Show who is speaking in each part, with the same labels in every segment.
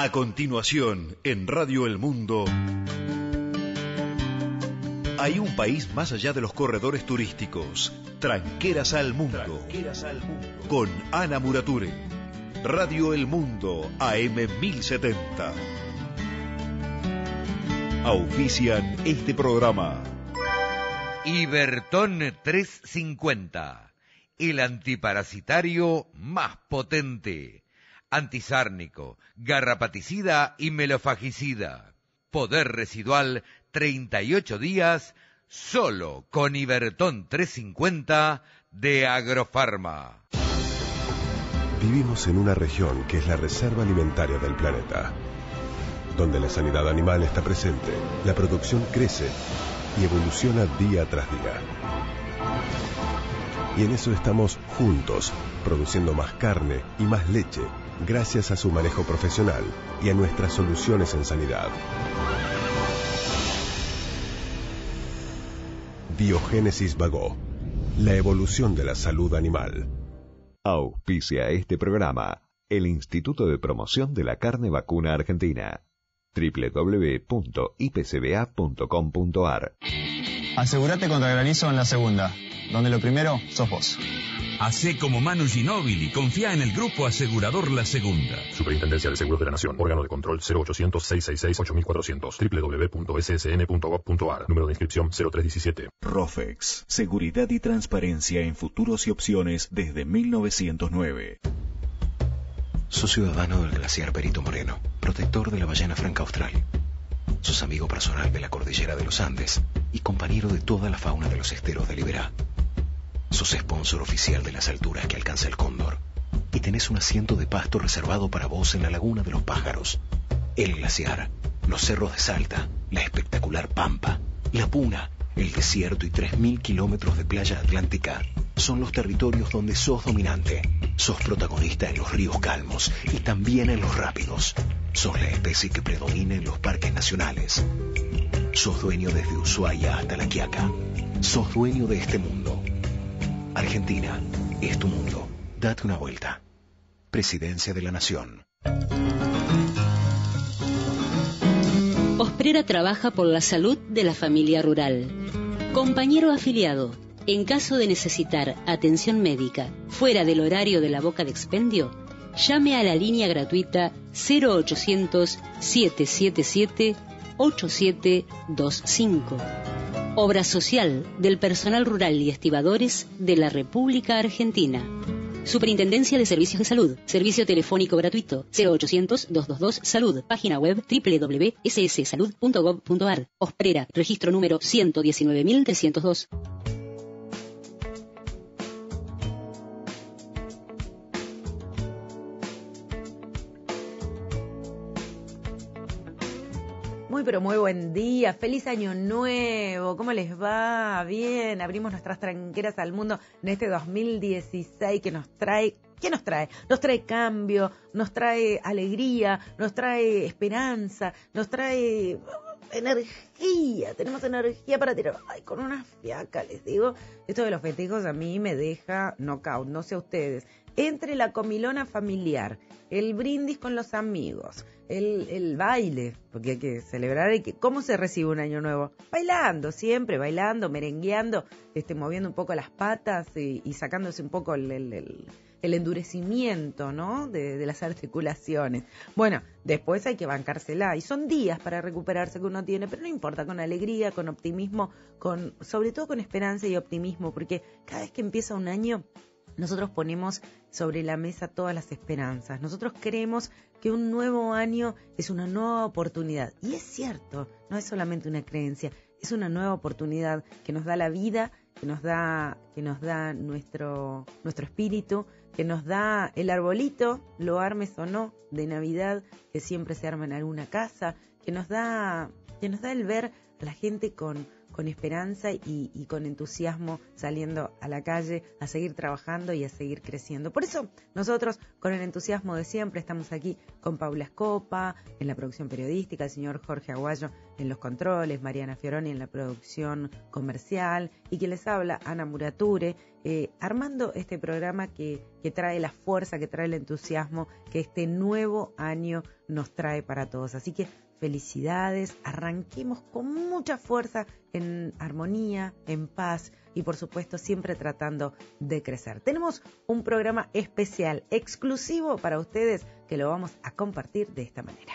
Speaker 1: A continuación, en Radio El Mundo, hay un país más allá de los corredores turísticos. Tranqueras al mundo. Con Ana Murature. Radio El Mundo, AM 1070. Auspician este programa.
Speaker 2: Ibertón 350. El antiparasitario más potente antisárnico, garrapaticida y melofagicida. Poder residual 38 días solo con Ibertón 350 de Agrofarma.
Speaker 3: Vivimos en una región que es la reserva alimentaria del planeta, donde la sanidad animal está presente, la producción crece y evoluciona día tras día. Y en eso estamos juntos, produciendo más carne y más leche gracias a su manejo profesional y a nuestras soluciones en sanidad. Biogénesis Vago, la evolución de la salud animal.
Speaker 4: Auspicia este programa el Instituto de Promoción de la Carne Vacuna Argentina www.ipcba.com.ar
Speaker 5: Asegúrate contra granizo en la segunda, donde lo primero sos vos.
Speaker 6: Hacé como Manu Ginóbili, confía en el grupo asegurador La Segunda.
Speaker 7: Superintendencia de Seguros de la Nación, órgano de control 0800-666-8400, www.ssn.gov.ar, número de inscripción 0317.
Speaker 1: Rofex, seguridad y transparencia en futuros y opciones desde 1909.
Speaker 8: Sos ciudadano del glaciar Perito Moreno, protector de la ballena franca austral. Sos amigo personal de la cordillera de los Andes y compañero de toda la fauna de los esteros de Liberá. Sos sponsor oficial de las alturas que alcanza el cóndor. Y tenés un asiento de pasto reservado para vos en la Laguna de los Pájaros. El glaciar, los cerros de Salta, la espectacular Pampa, la Puna, el desierto y 3.000 kilómetros de playa atlántica son los territorios donde sos dominante. Sos protagonista en los ríos calmos y también en los rápidos. Sos la especie que predomina en los parques nacionales. Sos dueño desde Ushuaia hasta La Quiaca. Sos dueño de este mundo. Argentina es tu mundo. Date una vuelta. Presidencia de la Nación.
Speaker 9: Osprera trabaja por la salud de la familia rural. Compañero afiliado, en caso de necesitar atención médica fuera del horario de la boca de expendio, llame a la línea gratuita 0800 777 8725 obra social del personal rural y estibadores de la República Argentina. Superintendencia de Servicios de Salud. Servicio telefónico gratuito. 0800-222 Salud. Página web www.sssalud.gov.ar. Osprera. Registro número 119302.
Speaker 10: Muy pero muy buen día, feliz año nuevo, ¿cómo les va? Bien, abrimos nuestras tranqueras al mundo en este 2016 que nos trae, ¿qué nos trae? Nos trae cambio, nos trae alegría, nos trae esperanza, nos trae energía, tenemos energía para tirar, ay, con una fiaca, les digo, esto de los festejos a mí me deja knockout, no sé a ustedes, entre la comilona familiar, el brindis con los amigos, el, baile, porque hay que celebrar, y que, ¿cómo se recibe un año nuevo? Bailando, siempre, bailando, merengueando, este, moviendo un poco las patas y, sacándose un poco el, el, endurecimiento, ¿no? De, de, las articulaciones. Bueno, después hay que bancársela, y son días para recuperarse que uno tiene, pero no importa, con alegría, con optimismo, con, sobre todo con esperanza y optimismo, porque cada vez que empieza un año, nosotros ponemos sobre la mesa todas las esperanzas. Nosotros creemos que un nuevo año es una nueva oportunidad. Y es cierto, no es solamente una creencia, es una nueva oportunidad que nos da la vida, que nos da, que nos da nuestro, nuestro espíritu, que nos da el arbolito, lo armes o no, de Navidad, que siempre se arma en alguna casa, que nos da, que nos da el ver a la gente con con esperanza y, con entusiasmo saliendo a la calle a seguir trabajando y a seguir creciendo. Por eso nosotros, con el entusiasmo de siempre, estamos aquí con Paula Escopa en la producción periodística, el señor Jorge Aguayo en los controles, Mariana Fioroni en la producción comercial y quien les habla, Ana Murature. eh, armando este programa que, que trae la fuerza, que trae el entusiasmo que este nuevo año nos trae para todos. Así que felicidades, arranquemos con mucha fuerza en armonía, en paz y por supuesto siempre tratando de crecer. Tenemos un programa especial, exclusivo para ustedes, que lo vamos a compartir de esta manera.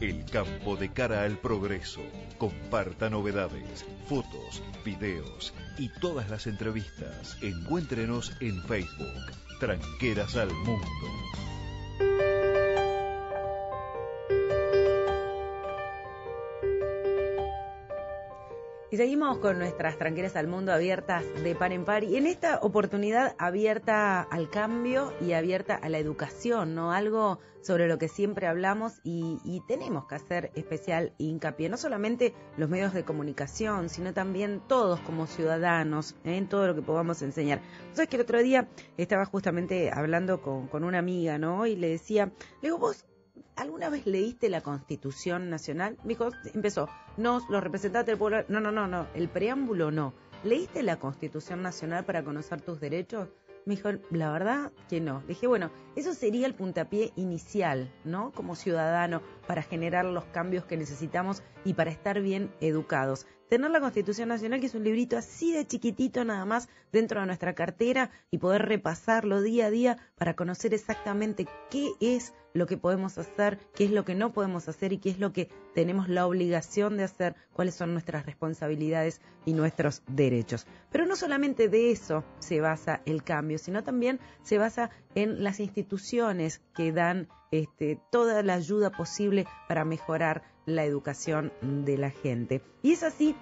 Speaker 1: El campo de cara al progreso. Comparta novedades, fotos, videos y todas las entrevistas. Encuéntrenos en Facebook Tranqueras al Mundo.
Speaker 10: Y seguimos con nuestras tranqueras al mundo abiertas de par en par y en esta oportunidad abierta al cambio y abierta a la educación, ¿no? Algo sobre lo que siempre hablamos y, tenemos que hacer especial hincapié, no solamente los medios de comunicación, sino también todos como ciudadanos, ¿eh? en todo lo que podamos enseñar. Sabes que el otro día estaba justamente hablando con, con una amiga, ¿no? Y le decía, le digo, vos ¿alguna vez leíste la Constitución Nacional? Me dijo, empezó, no, los representantes del pueblo, no, no, no, no, el preámbulo no. ¿Leíste la Constitución Nacional para conocer tus derechos? Me dijo, la verdad que no. Dije, bueno, eso sería el puntapié inicial, ¿no? Como ciudadano, para generar los cambios que necesitamos y para estar bien educados. Tener la Constitución Nacional, que es un librito así de chiquitito nada más dentro de nuestra cartera y poder repasarlo día a día para conocer exactamente qué es lo que podemos hacer, qué es lo que no podemos hacer y qué es lo que tenemos la obligación de hacer, cuáles son nuestras responsabilidades y nuestros derechos. Pero no solamente de eso se basa el cambio, sino también se basa en las instituciones que dan este, toda la ayuda posible para mejorar la educación de la gente. Y es así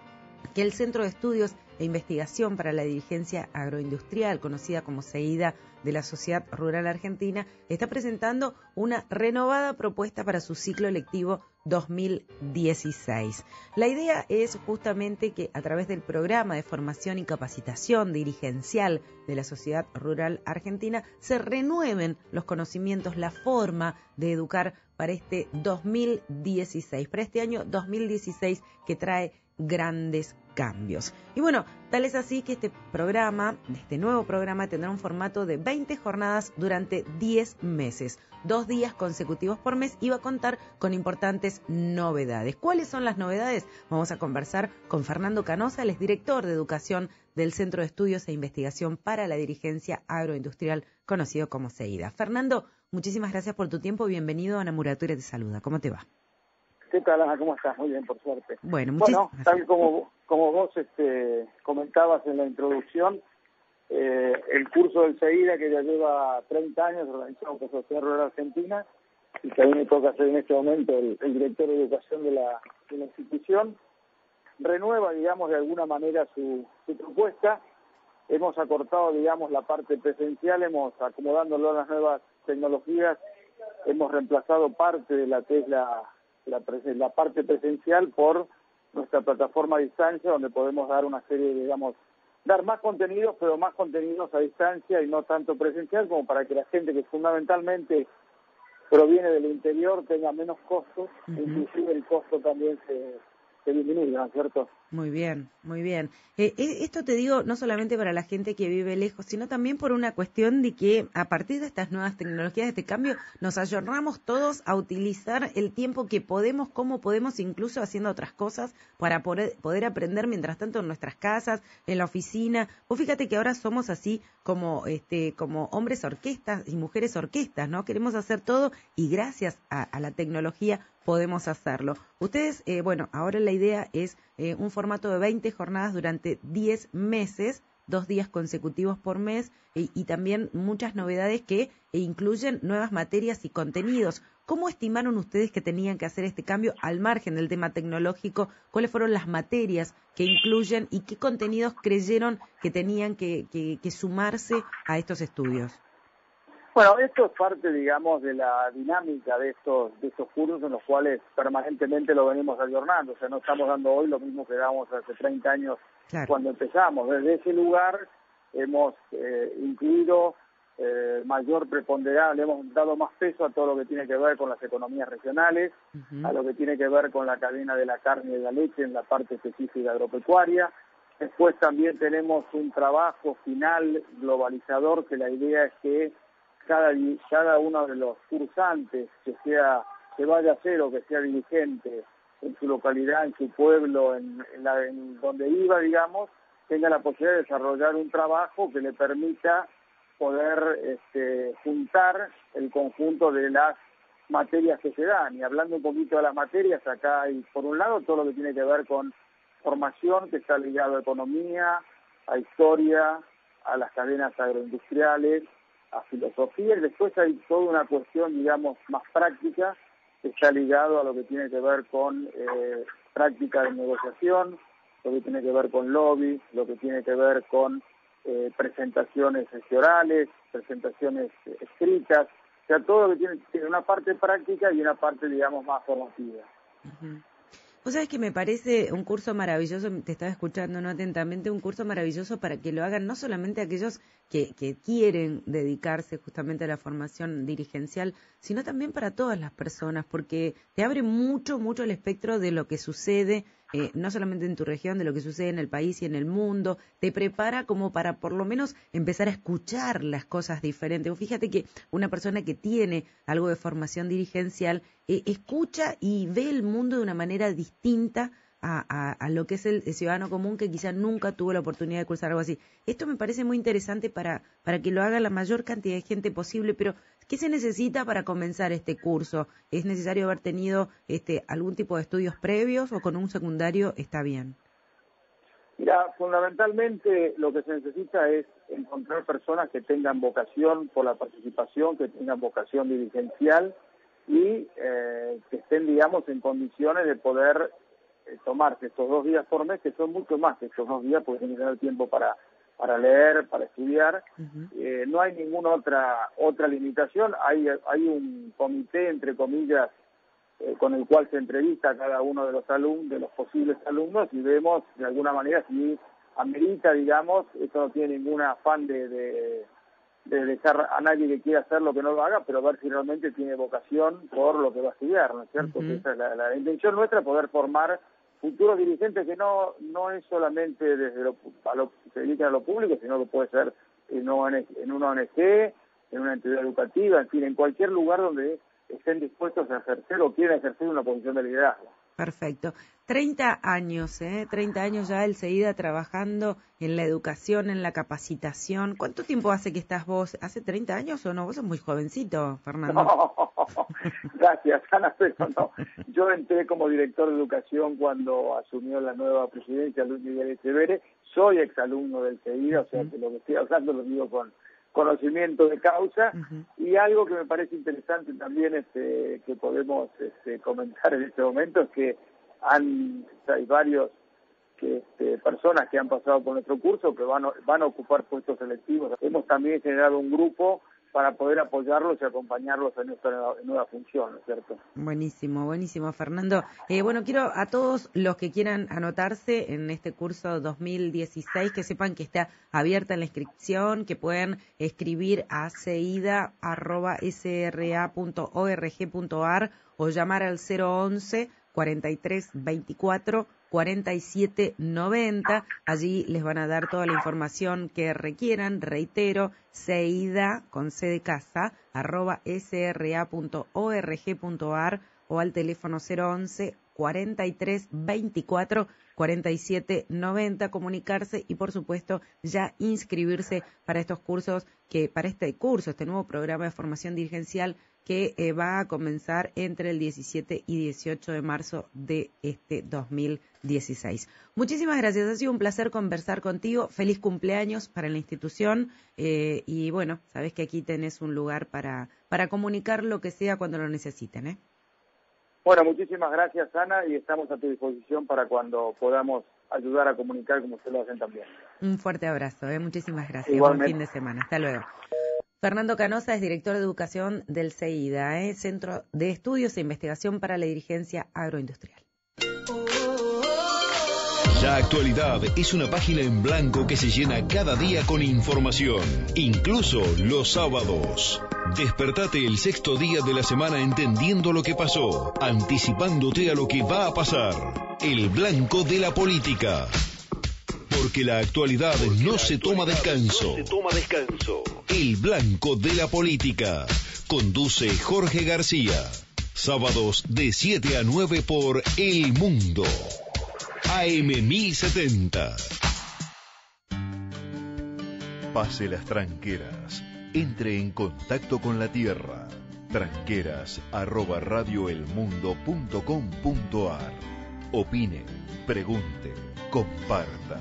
Speaker 10: que el Centro de Estudios e Investigación para la Dirigencia Agroindustrial, conocida como SEIDA de la Sociedad Rural Argentina, está presentando una renovada propuesta para su ciclo lectivo 2016. La idea es justamente que a través del programa de formación y capacitación dirigencial de la Sociedad Rural Argentina se renueven los conocimientos, la forma de educar para este 2016, para este año 2016 que trae grandes cambios. Y bueno, tal es así que este programa, este nuevo programa, tendrá un formato de 20 jornadas durante 10 meses, dos días consecutivos por mes y va a contar con importantes novedades. ¿Cuáles son las novedades? Vamos a conversar con Fernando Canosa, el director de educación del Centro de Estudios e Investigación para la Dirigencia Agroindustrial, conocido como CEIDA. Fernando, muchísimas gracias por tu tiempo. Bienvenido a Namuratura Te Saluda. ¿Cómo te va?
Speaker 11: ¿Qué tal, Ana? ¿Cómo estás? Muy bien, por suerte.
Speaker 10: Bueno,
Speaker 11: bueno tal como, como vos este, comentabas en la introducción, eh, el curso del CEIDA, que ya lleva 30 años organizado por Sociedad Rural Argentina, y que a mí me toca ser en este momento el, director de educación de la, de la, institución, renueva, digamos, de alguna manera su, su propuesta. Hemos acortado, digamos, la parte presencial, hemos acomodándolo a las nuevas tecnologías, hemos reemplazado parte de la que la, la parte presencial por nuestra plataforma a distancia, donde podemos dar una serie, digamos, dar más contenidos, pero más contenidos a distancia y no tanto presencial, como para que la gente que fundamentalmente proviene del interior tenga menos costos, inclusive el costo también se,
Speaker 10: Muy bien, muy bien. Eh, eh, esto te digo no solamente para la gente que vive lejos, sino también por una cuestión de que a partir de estas nuevas tecnologías, de este cambio, nos ayornamos todos a utilizar el tiempo que podemos, como podemos, incluso haciendo otras cosas, para poder, poder aprender mientras tanto en nuestras casas, en la oficina. Vos fíjate que ahora somos así como, este, como hombres orquestas y mujeres orquestas, ¿no? Queremos hacer todo y gracias a la tecnología podemos hacerlo. Ustedes, eh, bueno, ahora la idea es eh, un formato de 20 jornadas durante 10 meses, dos días consecutivos por mes y, también muchas novedades que incluyen nuevas materias y contenidos. ¿Cómo estimaron ustedes que tenían que hacer este cambio al margen del tema tecnológico? ¿Cuáles fueron las materias que incluyen y qué contenidos creyeron que tenían que sumarse a estos estudios?
Speaker 11: Bueno, esto es parte, digamos, de la dinámica de estos de estos cursos en los cuales permanentemente lo venimos ayornando. O sea, no estamos dando hoy lo mismo que damos hace 30 años cuando empezamos. Desde ese lugar hemos eh, incluido eh, mayor preponderancia, le hemos dado más peso a todo lo que tiene que ver con las economías regionales, a lo que tiene que ver con la cadena de la carne y de la leche en la parte específica agropecuaria. Después también tenemos un trabajo final globalizador que la idea es que cada, cada uno de los cursantes que sea que vaya a ser o que sea dirigente en su localidad, en su pueblo, en, en donde iba, digamos, tenga la posibilidad de desarrollar un trabajo que le permita poder este, juntar el conjunto de las materias que se dan. Y hablando un poquito de las materias, acá hay, por un lado, todo lo que tiene que ver con formación, que está ligado a economía, a historia, a las cadenas agroindustriales, a filosofía, y después hay toda una cuestión, digamos, más práctica, que está ligado a lo que tiene que ver con eh, práctica de negociación, lo que tiene que ver con lobby, lo que tiene que ver con eh, presentaciones orales, presentaciones escritas, o sea, todo lo que tiene, una parte práctica y una parte, digamos, más formativa.
Speaker 10: Vos sabés que me parece un curso maravilloso, te estaba escuchando ¿no? atentamente, un curso maravilloso para que lo hagan no solamente aquellos que, que, quieren dedicarse justamente a la formación dirigencial, sino también para todas las personas, porque te abre mucho, mucho el espectro de lo que sucede eh, no solamente en tu región, de lo que sucede en el país y en el mundo, te prepara como para por lo menos empezar a escuchar las cosas diferentes. Fíjate que una persona que tiene algo de formación dirigencial eh, escucha y ve el mundo de una manera distinta a, a, lo que es el, ciudadano común que quizá nunca tuvo la oportunidad de cursar algo así. Esto me parece muy interesante para, para que lo haga la mayor cantidad de gente posible, pero ¿qué se necesita para comenzar este curso? ¿Es necesario haber tenido este, algún tipo de estudios previos o con un secundario está bien?
Speaker 11: Mira, fundamentalmente lo que se necesita es encontrar personas que tengan vocación por la participación, que tengan vocación dirigencial y eh, que estén, digamos, en condiciones de poder tomarse estos dos días por mes, que son mucho más que estos dos días, porque tienen que tener tiempo para, para leer, para estudiar. Eh, no hay ninguna otra otra limitación. Hay, hay un comité, entre comillas, eh, con el cual se entrevista a cada uno de los alumnos, de los posibles alumnos, y vemos de alguna manera si amerita, digamos, esto no tiene ningún afán de, de, dejar a nadie que quiera hacer lo que no lo haga, pero ver si realmente tiene vocación por lo que va a estudiar, ¿no es cierto? esa es la, la intención nuestra, poder formar futuros dirigentes que no no es solamente desde lo, a lo, se dedican a lo público, sino que puede ser en, en una ONG, en una entidad educativa, en fin, en cualquier lugar donde estén dispuestos a ejercer o quieran ejercer una posición de liderazgo.
Speaker 10: Perfecto. 30 años, ¿eh? 30 años ya el SEIDA trabajando en la educación, en la capacitación. ¿Cuánto tiempo hace que estás vos? ¿Hace 30 años o no? Vos sos muy jovencito, Fernando.
Speaker 11: gracias, Ana, pero no. Yo entré como director de educación cuando asumió la nueva presidencia Luis Miguel Echeverre. Soy exalumno del SEIDA, o sea que lo que estoy hablando lo digo con conocimiento de causa y algo que me parece interesante también este, que podemos este, comentar en este momento es que han hay varios que, este, personas que han pasado por nuestro curso que van, van a ocupar puestos selectivos. Hemos también generado un grupo para poder apoyarlos y acompañarlos en esta nueva, función, ¿no es cierto?
Speaker 10: Buenísimo, buenísimo, Fernando. Eh, bueno, quiero a todos los que quieran anotarse en este curso 2016 que sepan que está abierta la inscripción, que pueden escribir a ceida.sra.org.ar o llamar al 011 43 24 4790. Allí les van a dar toda la información que requieran. Reitero, seida con C de casa, arroba sra.org.ar o al teléfono 011 43 24 47 90 comunicarse y por supuesto ya inscribirse para estos cursos que para este curso, este nuevo programa de formación dirigencial que eh, va a comenzar entre el 17 y 18 de marzo de este 2016. Muchísimas gracias, ha sido un placer conversar contigo. Feliz cumpleaños para la institución eh, y bueno, sabes que aquí tenés un lugar para, para comunicar lo que sea cuando lo necesiten. ¿eh?
Speaker 11: Bueno, muchísimas gracias Ana y estamos a tu disposición para cuando podamos ayudar a comunicar como ustedes lo hacen también.
Speaker 10: Un fuerte abrazo, ¿eh? muchísimas gracias. Buen fin de semana. Hasta luego. Fernando Canosa es director de educación del CEIDA, ¿eh? Centro de Estudios e Investigación para la Dirigencia Agroindustrial.
Speaker 1: La actualidad es una página en blanco que se llena cada día con información, incluso los sábados. Despertate el sexto día de la semana entendiendo lo que pasó, anticipándote a lo que va a pasar. El blanco de la política. Porque la actualidad no se toma descanso.
Speaker 3: toma descanso.
Speaker 1: El blanco de la política. Conduce Jorge García. Sábados de 7 a 9 por El Mundo. AM 1070. Pase las tranqueras. Entre en contacto con la Tierra. Tranqueras arroba radioelmundo.com.ar. Opine, pregunte, comparta.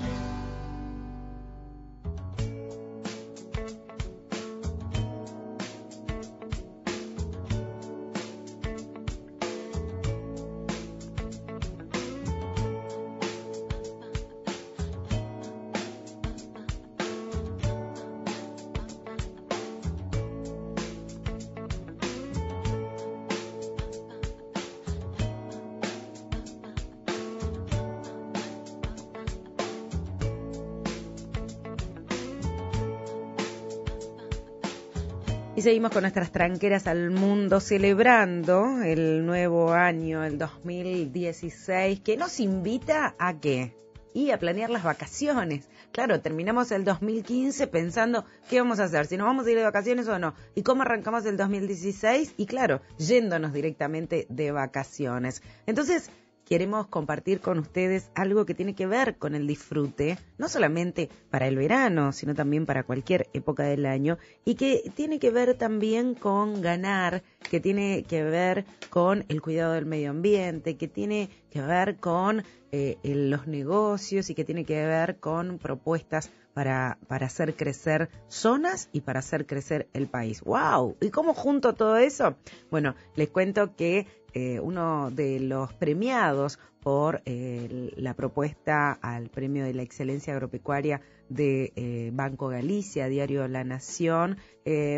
Speaker 10: Y seguimos con nuestras tranqueras al mundo celebrando el nuevo año, el 2016, que nos invita a qué? Y a planear las vacaciones. Claro, terminamos el 2015 pensando qué vamos a hacer, si nos vamos a ir de vacaciones o no. Y cómo arrancamos el 2016 y claro, yéndonos directamente de vacaciones. Entonces, queremos compartir con ustedes algo que tiene que ver con el disfrute, no solamente para el verano, sino también para cualquier época del año, y que tiene que ver también con ganar, que tiene que ver con el cuidado del medio ambiente, que tiene que ver con eh, los negocios y que tiene que ver con propuestas para, para hacer crecer zonas y para hacer crecer el país. ¡Wow! ¿Y cómo junto todo eso? Bueno, les cuento que eh, uno de los premiados por eh, la propuesta al Premio de la Excelencia Agropecuaria de eh, Banco Galicia, Diario La Nación,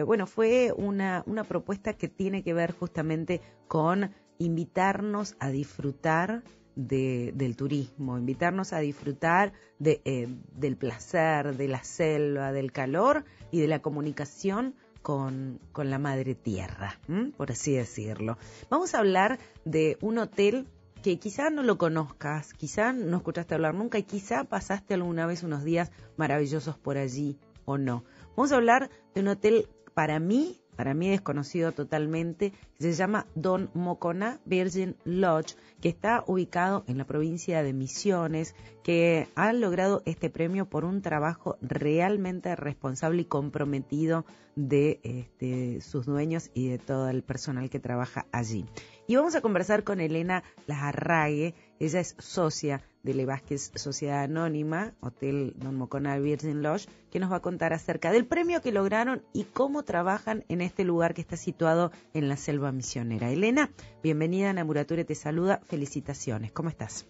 Speaker 10: bueno, fue una, una propuesta que tiene que ver justamente con invitarnos a disfrutar de, del turismo, invitarnos a disfrutar de, del placer, de la selva, del calor y de la comunicación con, con la madre tierra, por así decirlo. Vamos a hablar de un hotel que quizá no lo conozcas, quizá no escuchaste hablar nunca y quizá pasaste alguna vez unos días maravillosos por allí o no. Vamos a hablar de un hotel para mí para mí desconocido totalmente, se llama Don Mocona Virgin Lodge, que está ubicado en la provincia de Misiones, que ha logrado este premio por un trabajo realmente responsable y comprometido de este, sus dueños y de todo el personal que trabaja allí. Y vamos a conversar con Elena Lajarrague, ella es socia de Le Vázquez Sociedad Anónima, Hotel Don Mocona Virgin Lodge, que nos va a contar acerca del premio que lograron y cómo trabajan en este lugar que está situado en la selva misionera. Elena, bienvenida a Namurature, te saluda, felicitaciones, ¿cómo estás?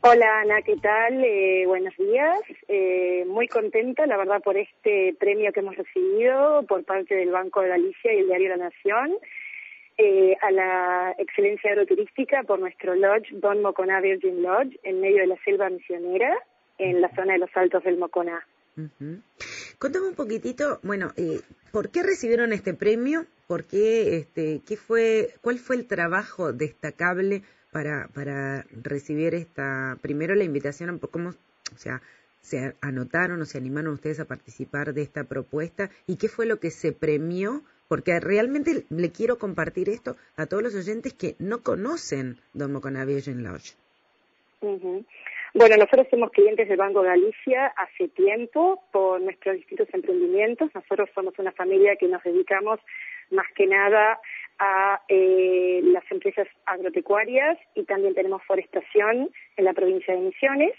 Speaker 12: Hola Ana, ¿qué tal? Eh, buenos días. Eh, muy contenta, la verdad, por este premio que hemos recibido por parte del Banco de Galicia y el Diario La Nación. Eh, a la excelencia agroturística por nuestro lodge, Don Moconá Virgin Lodge, en medio de la selva misionera, en la zona de los Altos del Moconá.
Speaker 10: Contame un poquitito, bueno, eh, ¿por qué recibieron este premio? ¿Por qué, este, qué fue, cuál fue el trabajo destacable para, para recibir esta, primero la invitación, cómo, o sea, se anotaron o se animaron ustedes a participar de esta propuesta y qué fue lo que se premió porque realmente le quiero compartir esto a todos los oyentes que no conocen Don Mocona Virgin Lodge.
Speaker 12: Bueno, nosotros somos clientes del Banco Galicia hace tiempo por nuestros distintos emprendimientos. Nosotros somos una familia que nos dedicamos más que nada a eh, las empresas agropecuarias y también tenemos forestación en la provincia de Misiones.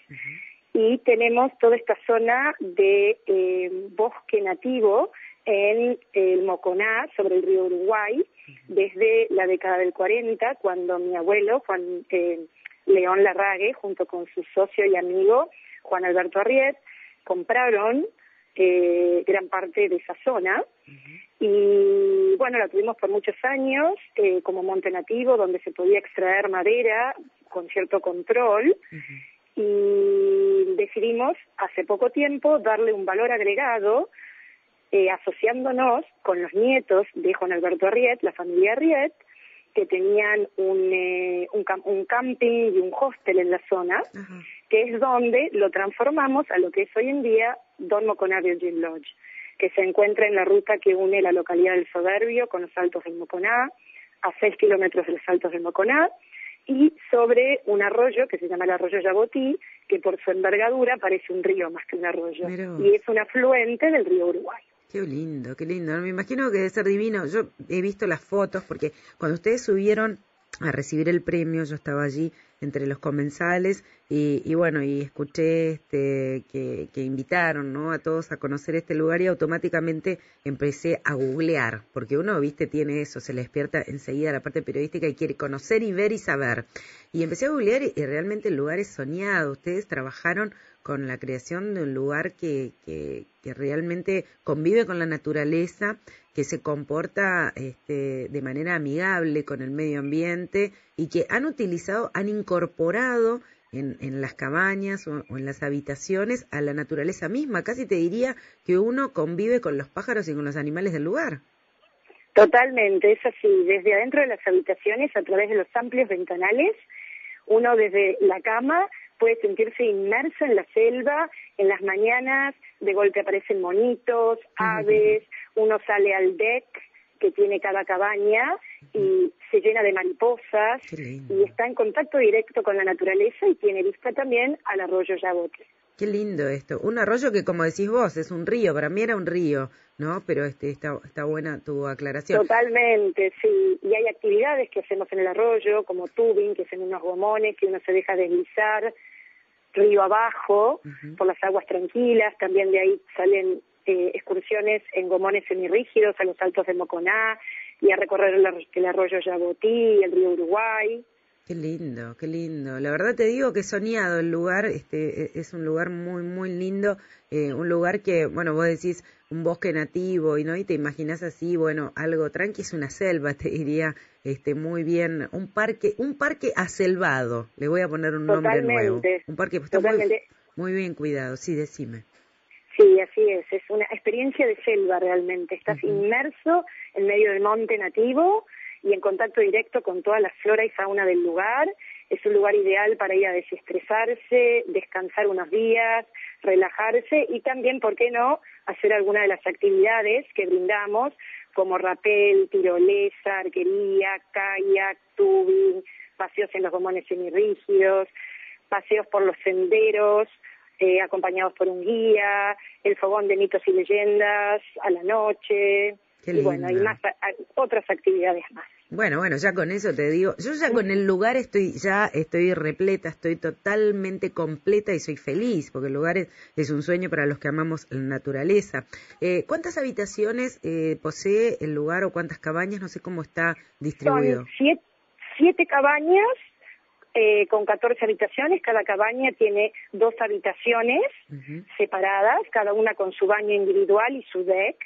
Speaker 12: Y tenemos toda esta zona de eh, bosque nativo en el Moconá, sobre el río Uruguay, desde la década del 40, cuando mi abuelo, Juan eh, León Larrague, junto con su socio y amigo, Juan Alberto Arriet, compraron eh, gran parte de esa zona. Y bueno, la tuvimos por muchos años eh, como monte nativo, donde se podía extraer madera con cierto control. y decidimos hace poco tiempo darle un valor agregado eh, asociándonos con los nietos de Juan Alberto Arriet, la familia Arriet, que tenían un, eh, un, un, camping y un hostel en la zona, que es donde lo transformamos a lo que es hoy en día Don Moconá Virgin Lodge, que se encuentra en la ruta que une la localidad del Soberbio con los Altos del Moconá, a seis kilómetros de los Altos del Moconá, y sobre un arroyo que se llama el arroyo Yabotí, que por su envergadura parece un río más que un arroyo, y es un afluente del río Uruguay.
Speaker 10: Qué lindo, qué lindo. Me imagino que debe ser divino. Yo he visto las fotos porque cuando ustedes subieron a recibir el premio, yo estaba allí entre los comensales y, bueno, y escuché este, que, que, invitaron ¿no? a todos a conocer este lugar y automáticamente empecé a googlear, porque uno, viste, tiene eso, se le despierta enseguida la parte periodística y quiere conocer y ver y saber. Y empecé a googlear y, y realmente el lugar es soñado. Ustedes trabajaron con la creación de un lugar que, que, realmente convive con la naturaleza, que se comporta este, de manera amigable con el medio ambiente y que han utilizado, han incorporado en, en las cabañas o, en las habitaciones a la naturaleza misma. Casi te diría que uno convive con los pájaros y con los animales del lugar.
Speaker 12: Totalmente, es así. Desde adentro de las habitaciones, a través de los amplios ventanales, uno desde la cama puede sentirse inmerso en la selva, en las mañanas de golpe aparecen monitos, aves, uno sale al deck que tiene cada cabaña y se llena de mariposas y está en contacto directo con la naturaleza y tiene vista también al arroyo Yabote.
Speaker 10: Qué lindo esto. Un arroyo que, como decís vos, es un río. Para mí era un río, ¿no? Pero este, está, está buena tu aclaración.
Speaker 12: Totalmente, sí. Y hay actividades que hacemos en el arroyo, como tubing, que es en unos gomones, que uno se deja deslizar río abajo, por las aguas tranquilas. También de ahí salen eh, excursiones en gomones semirrígidos a los altos de Moconá y a recorrer el, el arroyo Yabotí, el río Uruguay.
Speaker 10: Qué lindo, qué lindo. La verdad te digo que he soñado el lugar, este e, es un lugar muy muy lindo, eh, un lugar que, bueno, vos decís un bosque nativo y no y te imaginas así, bueno, algo tranqui es una selva, te diría, este muy bien, un parque, un parque aselvado. Le voy a poner un nombre nuevo. Un parque está muy, bien cuidado, sí, decime.
Speaker 12: Sí, así es, es una experiencia de selva realmente. Estás inmerso en medio del monte nativo y en contacto directo con toda la flora y fauna del lugar. Es un lugar ideal para ir a desestresarse, descansar unos días, relajarse y también, ¿por qué no?, hacer alguna de las actividades que brindamos, como rapel, tirolesa, arquería, kayak, tubing, paseos en los gomones semirrígidos, paseos por los senderos, eh, acompañados por un guía, el fogón de mitos y leyendas a la noche, y bueno, hay más, otras actividades más.
Speaker 10: Bueno, bueno, ya con eso te digo, yo ya con el lugar estoy, ya estoy repleta, estoy totalmente completa y soy feliz, porque el lugar es, un sueño para los que amamos la naturaleza. Eh, ¿Cuántas habitaciones eh, posee el lugar o cuántas cabañas? No sé cómo está distribuido.
Speaker 12: Son siete, cabañas eh, con 14 habitaciones, cada cabaña tiene dos habitaciones separadas, cada una con su baño individual y su deck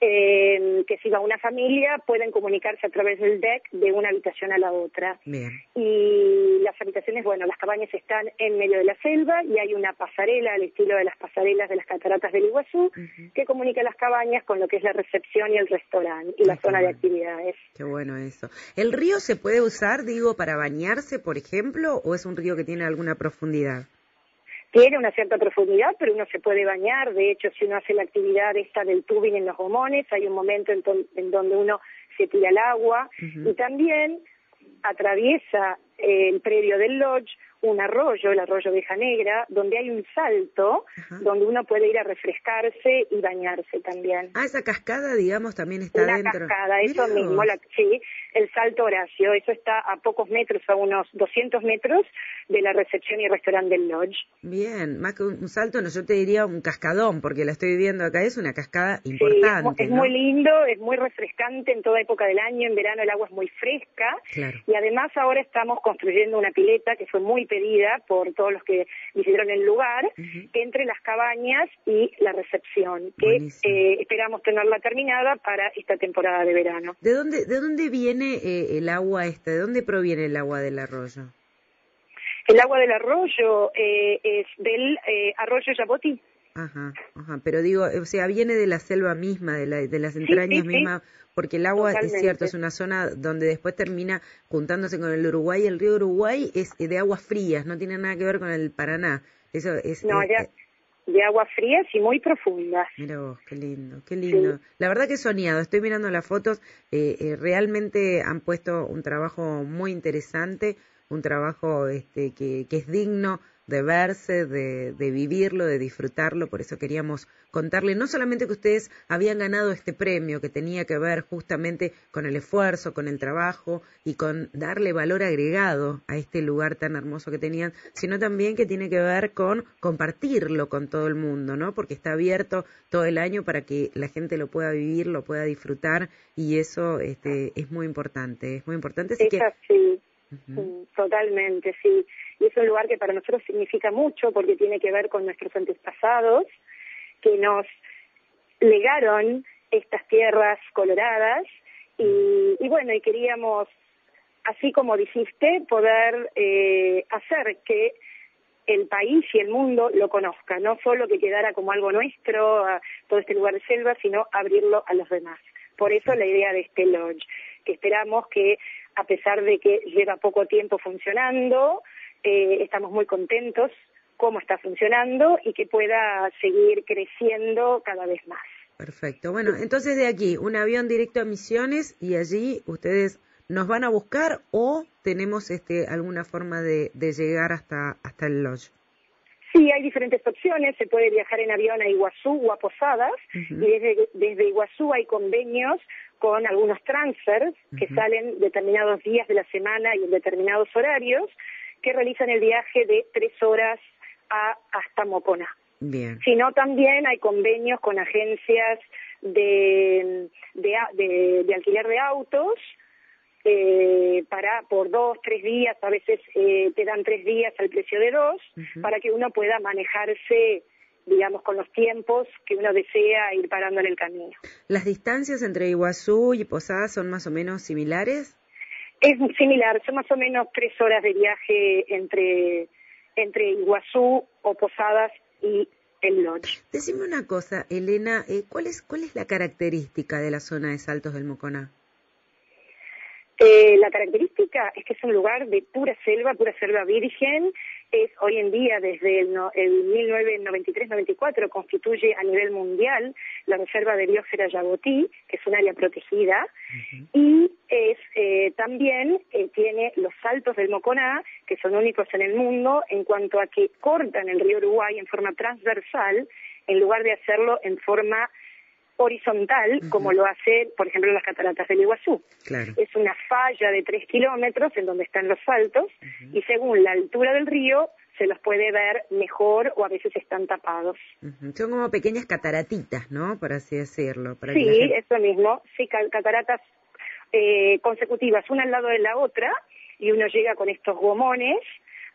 Speaker 12: eh, que si va una familia pueden comunicarse a través del deck de una habitación a la otra. Y las habitaciones, bueno, las cabañas están en medio de la selva y hay una pasarela al estilo de las pasarelas de las cataratas del Iguazú que comunica las cabañas con lo que es la recepción y el restaurante y la zona de actividades.
Speaker 10: Qué bueno eso. ¿El río se puede usar, digo, para bañarse, por ejemplo, o es un río que tiene alguna profundidad?
Speaker 12: Tiene una cierta profundidad, pero uno se puede bañar. De hecho, si uno hace la actividad esta del tubing en los gomones, hay un momento en, donde uno se tira al agua y también atraviesa el predio del lodge un arroyo, el arroyo Veja Negra, donde hay un salto, donde uno puede ir a refrescarse y bañarse también.
Speaker 10: Ah, esa cascada, digamos, también está
Speaker 12: Una
Speaker 10: dentro.
Speaker 12: cascada, eso mismo, sí, el salto Horacio, eso está a pocos metros, a unos 200 metros de la recepción y restaurante del lodge.
Speaker 10: Bien, más que un salto, no, yo te diría un cascadón, porque la estoy viendo acá, es una cascada importante.
Speaker 12: es, muy lindo, es muy refrescante en toda época del año, en verano el agua es muy fresca, y además ahora estamos construyendo una pileta que fue muy pedida por todos los que visitaron el lugar, entre las cabañas y la recepción, que eh, esperamos tenerla terminada para esta temporada de verano.
Speaker 10: ¿De dónde, de dónde viene eh, el agua esta? ¿De dónde proviene el agua del arroyo?
Speaker 12: El agua del arroyo eh, es del eh, arroyo Yaboti.
Speaker 10: Ajá, ajá, pero digo, o sea, viene de la selva misma, de, la, de las entrañas mismas, porque el agua es cierto, es una zona donde después termina juntándose con el Uruguay. El río Uruguay es de aguas frías, no tiene nada que ver con el Paraná. Eso es.
Speaker 12: No, ya, de aguas frías y muy profundas.
Speaker 10: Mira vos, qué lindo, qué lindo. La verdad que he soñado, estoy mirando las fotos, eh, eh, realmente han puesto un trabajo muy interesante, un trabajo este, que, que es digno de verse, de, de, vivirlo, de disfrutarlo. Por eso queríamos contarle no solamente que ustedes habían ganado este premio, que tenía que ver justamente con el esfuerzo, con el trabajo y con darle valor agregado a este lugar tan hermoso que tenían, sino también que tiene que ver con compartirlo con todo el mundo, ¿no? Porque está abierto todo el año para que la gente lo pueda vivir, lo pueda disfrutar y eso este, es muy importante, es muy importante.
Speaker 12: Así que... Totalmente, sí. Y es un lugar que para nosotros significa mucho porque tiene que ver con nuestros antepasados que nos legaron estas tierras coloradas y, bueno, y queríamos, así como dijiste, poder eh, hacer que el país y el mundo lo conozca, no solo que quedara como algo nuestro, a todo este lugar de selva, sino abrirlo a los demás. Por eso la idea de este lodge, que esperamos que a pesar de que lleva poco tiempo funcionando, eh, estamos muy contentos cómo está funcionando y que pueda seguir creciendo cada vez más.
Speaker 10: Perfecto. Bueno, entonces de aquí, un avión directo a Misiones y allí ustedes nos van a buscar o tenemos este alguna forma de, de llegar hasta, hasta el lodge.
Speaker 12: Sí, hay diferentes opciones. Se puede viajar en avión a Iguazú o a Posadas. Y desde, desde Iguazú hay convenios con algunos transfers que salen determinados días de la semana y en determinados horarios que realizan el viaje de tres horas a, hasta Moconá.
Speaker 10: Bien.
Speaker 12: Sino también hay convenios con agencias de, de, de alquiler de autos eh, para por dos, tres días, a veces eh, te dan tres días al precio de dos, para que uno pueda manejarse, digamos, con los tiempos que uno desea ir parando en el camino.
Speaker 10: ¿Las distancias entre Iguazú y Posadas son más o menos similares?
Speaker 12: Es similar, son más o menos tres horas de viaje entre, entre Iguazú o Posadas y el Lodge.
Speaker 10: Decime una cosa, Elena, eh, ¿cuál, es, ¿cuál es la característica de la zona de Saltos del Moconá?
Speaker 12: Eh, la característica es que es un lugar de pura selva, pura selva virgen. Es hoy en día, desde el, el 1993-94, constituye a nivel mundial la reserva de biosfera Yabotí, que es un área protegida, y es eh, también eh, tiene los saltos del Moconá, que son únicos en el mundo en cuanto a que cortan el río Uruguay en forma transversal, en lugar de hacerlo en forma horizontal, como lo hace, por ejemplo, las cataratas del Iguazú. Es una falla de tres kilómetros en donde están los saltos y según la altura del río se los puede ver mejor o a veces están tapados.
Speaker 10: Son como pequeñas cataratitas, ¿no? Por así decirlo.
Speaker 12: sí, eso mismo. Sí, cataratas eh, consecutivas, una al lado de la otra y uno llega con estos gomones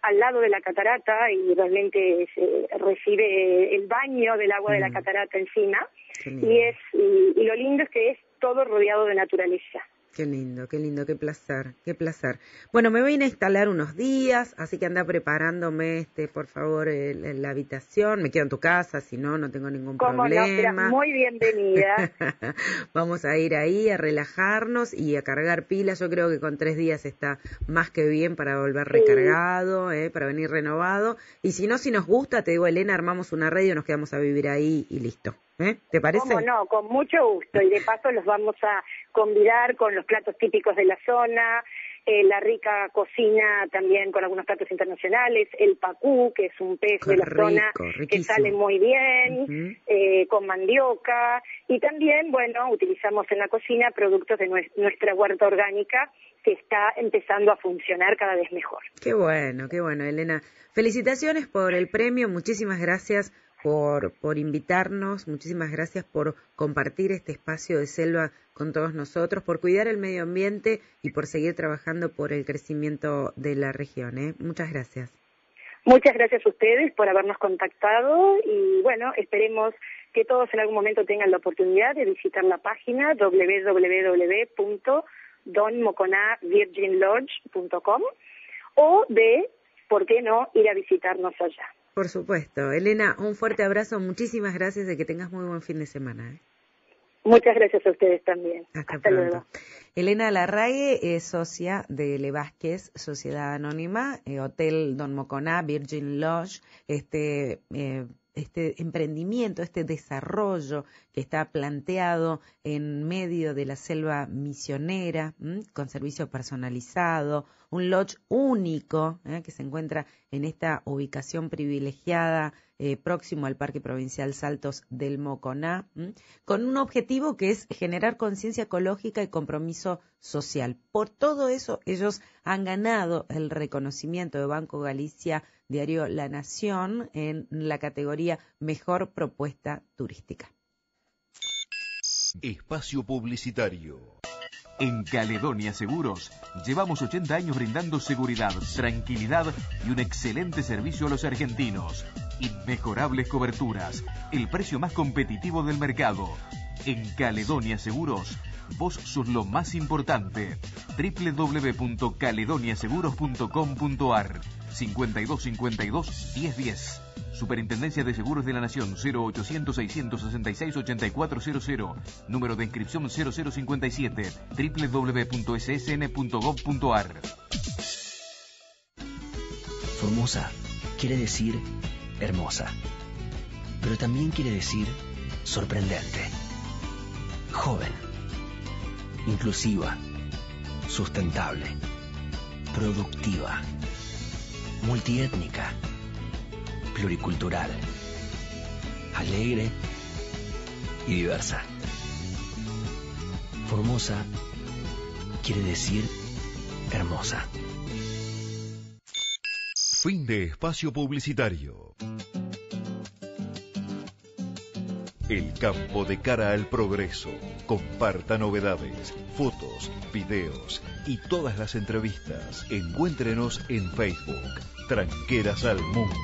Speaker 12: al lado de la catarata y realmente se recibe el baño del agua de la mm. catarata encima y es y, lo lindo es que es todo rodeado de naturaleza.
Speaker 10: Qué lindo, qué lindo, qué placer, qué placer. Bueno, me voy a instalar unos días, así que anda preparándome, este, por favor, la habitación. Me quedo en tu casa, si no, no tengo ningún problema.
Speaker 12: muy bienvenida.
Speaker 10: Vamos a ir ahí a relajarnos y a cargar pilas. Yo creo que con tres días está más que bien para volver recargado, eh, para venir renovado. Y si no, si nos gusta, te digo, Elena, armamos una y nos quedamos a vivir ahí y listo. ¿Eh? ¿Te parece?
Speaker 12: ¿Cómo no? Con mucho gusto. Y de paso los vamos a convidar con los platos típicos de la zona, eh, la rica cocina también con algunos platos internacionales, el pacú, que es un pez de la zona que sale muy bien, eh, con mandioca. Y también, bueno, utilizamos en la cocina productos de nuestra huerta orgánica que está empezando a funcionar cada vez mejor.
Speaker 10: Qué bueno, qué bueno, Elena. Felicitaciones por el premio, muchísimas gracias por, por invitarnos, muchísimas gracias por compartir este espacio de selva con todos nosotros, por cuidar el medio ambiente y por seguir trabajando por el crecimiento de la región. ¿eh? Muchas gracias.
Speaker 12: Muchas gracias a ustedes por habernos contactado y bueno, esperemos que todos en algún momento tengan la oportunidad de visitar la página www.donmoconavirginlodge.com o de ¿por qué no ir a visitarnos allá?
Speaker 10: Por supuesto. Elena, un fuerte abrazo. Muchísimas gracias de que tengas muy buen fin de semana. ¿eh?
Speaker 12: Muchas gracias a ustedes también.
Speaker 10: Hasta, luego. Elena Larrague es socia de Le Vázquez, Sociedad Anónima, eh, Hotel Don Moconá, Virgin Lodge, este eh, este emprendimiento, este desarrollo que está planteado en medio de la selva misionera, con servicio personalizado, un lodge único ¿eh? que se encuentra en esta ubicación privilegiada eh, próximo al Parque Provincial Saltos del Moconá, con un objetivo que es generar conciencia ecológica y compromiso social. Por todo eso, ellos han ganado el reconocimiento de Banco Galicia Diario La Nación en la categoría Mejor Propuesta Turística.
Speaker 1: Espacio Publicitario.
Speaker 13: En Caledonia Seguros llevamos 80 años brindando seguridad, tranquilidad y un excelente servicio a los argentinos. Inmejorables coberturas, el precio más competitivo del mercado. En Caledonia Seguros, vos sos lo más importante. www.caledoniaseguros.com.ar 5252 1010. Superintendencia de Seguros de la Nación 0800 666 8400. Número de inscripción 0057 www.ssn.gov.ar.
Speaker 14: Formosa quiere decir hermosa, pero también quiere decir sorprendente, joven, inclusiva, sustentable, productiva multiétnica, pluricultural, alegre y diversa. Formosa quiere decir hermosa.
Speaker 1: Fin de espacio publicitario. El campo de cara al progreso. Comparta novedades, fotos, videos y todas las entrevistas. Encuéntrenos en Facebook. Tranqueras al Mundo.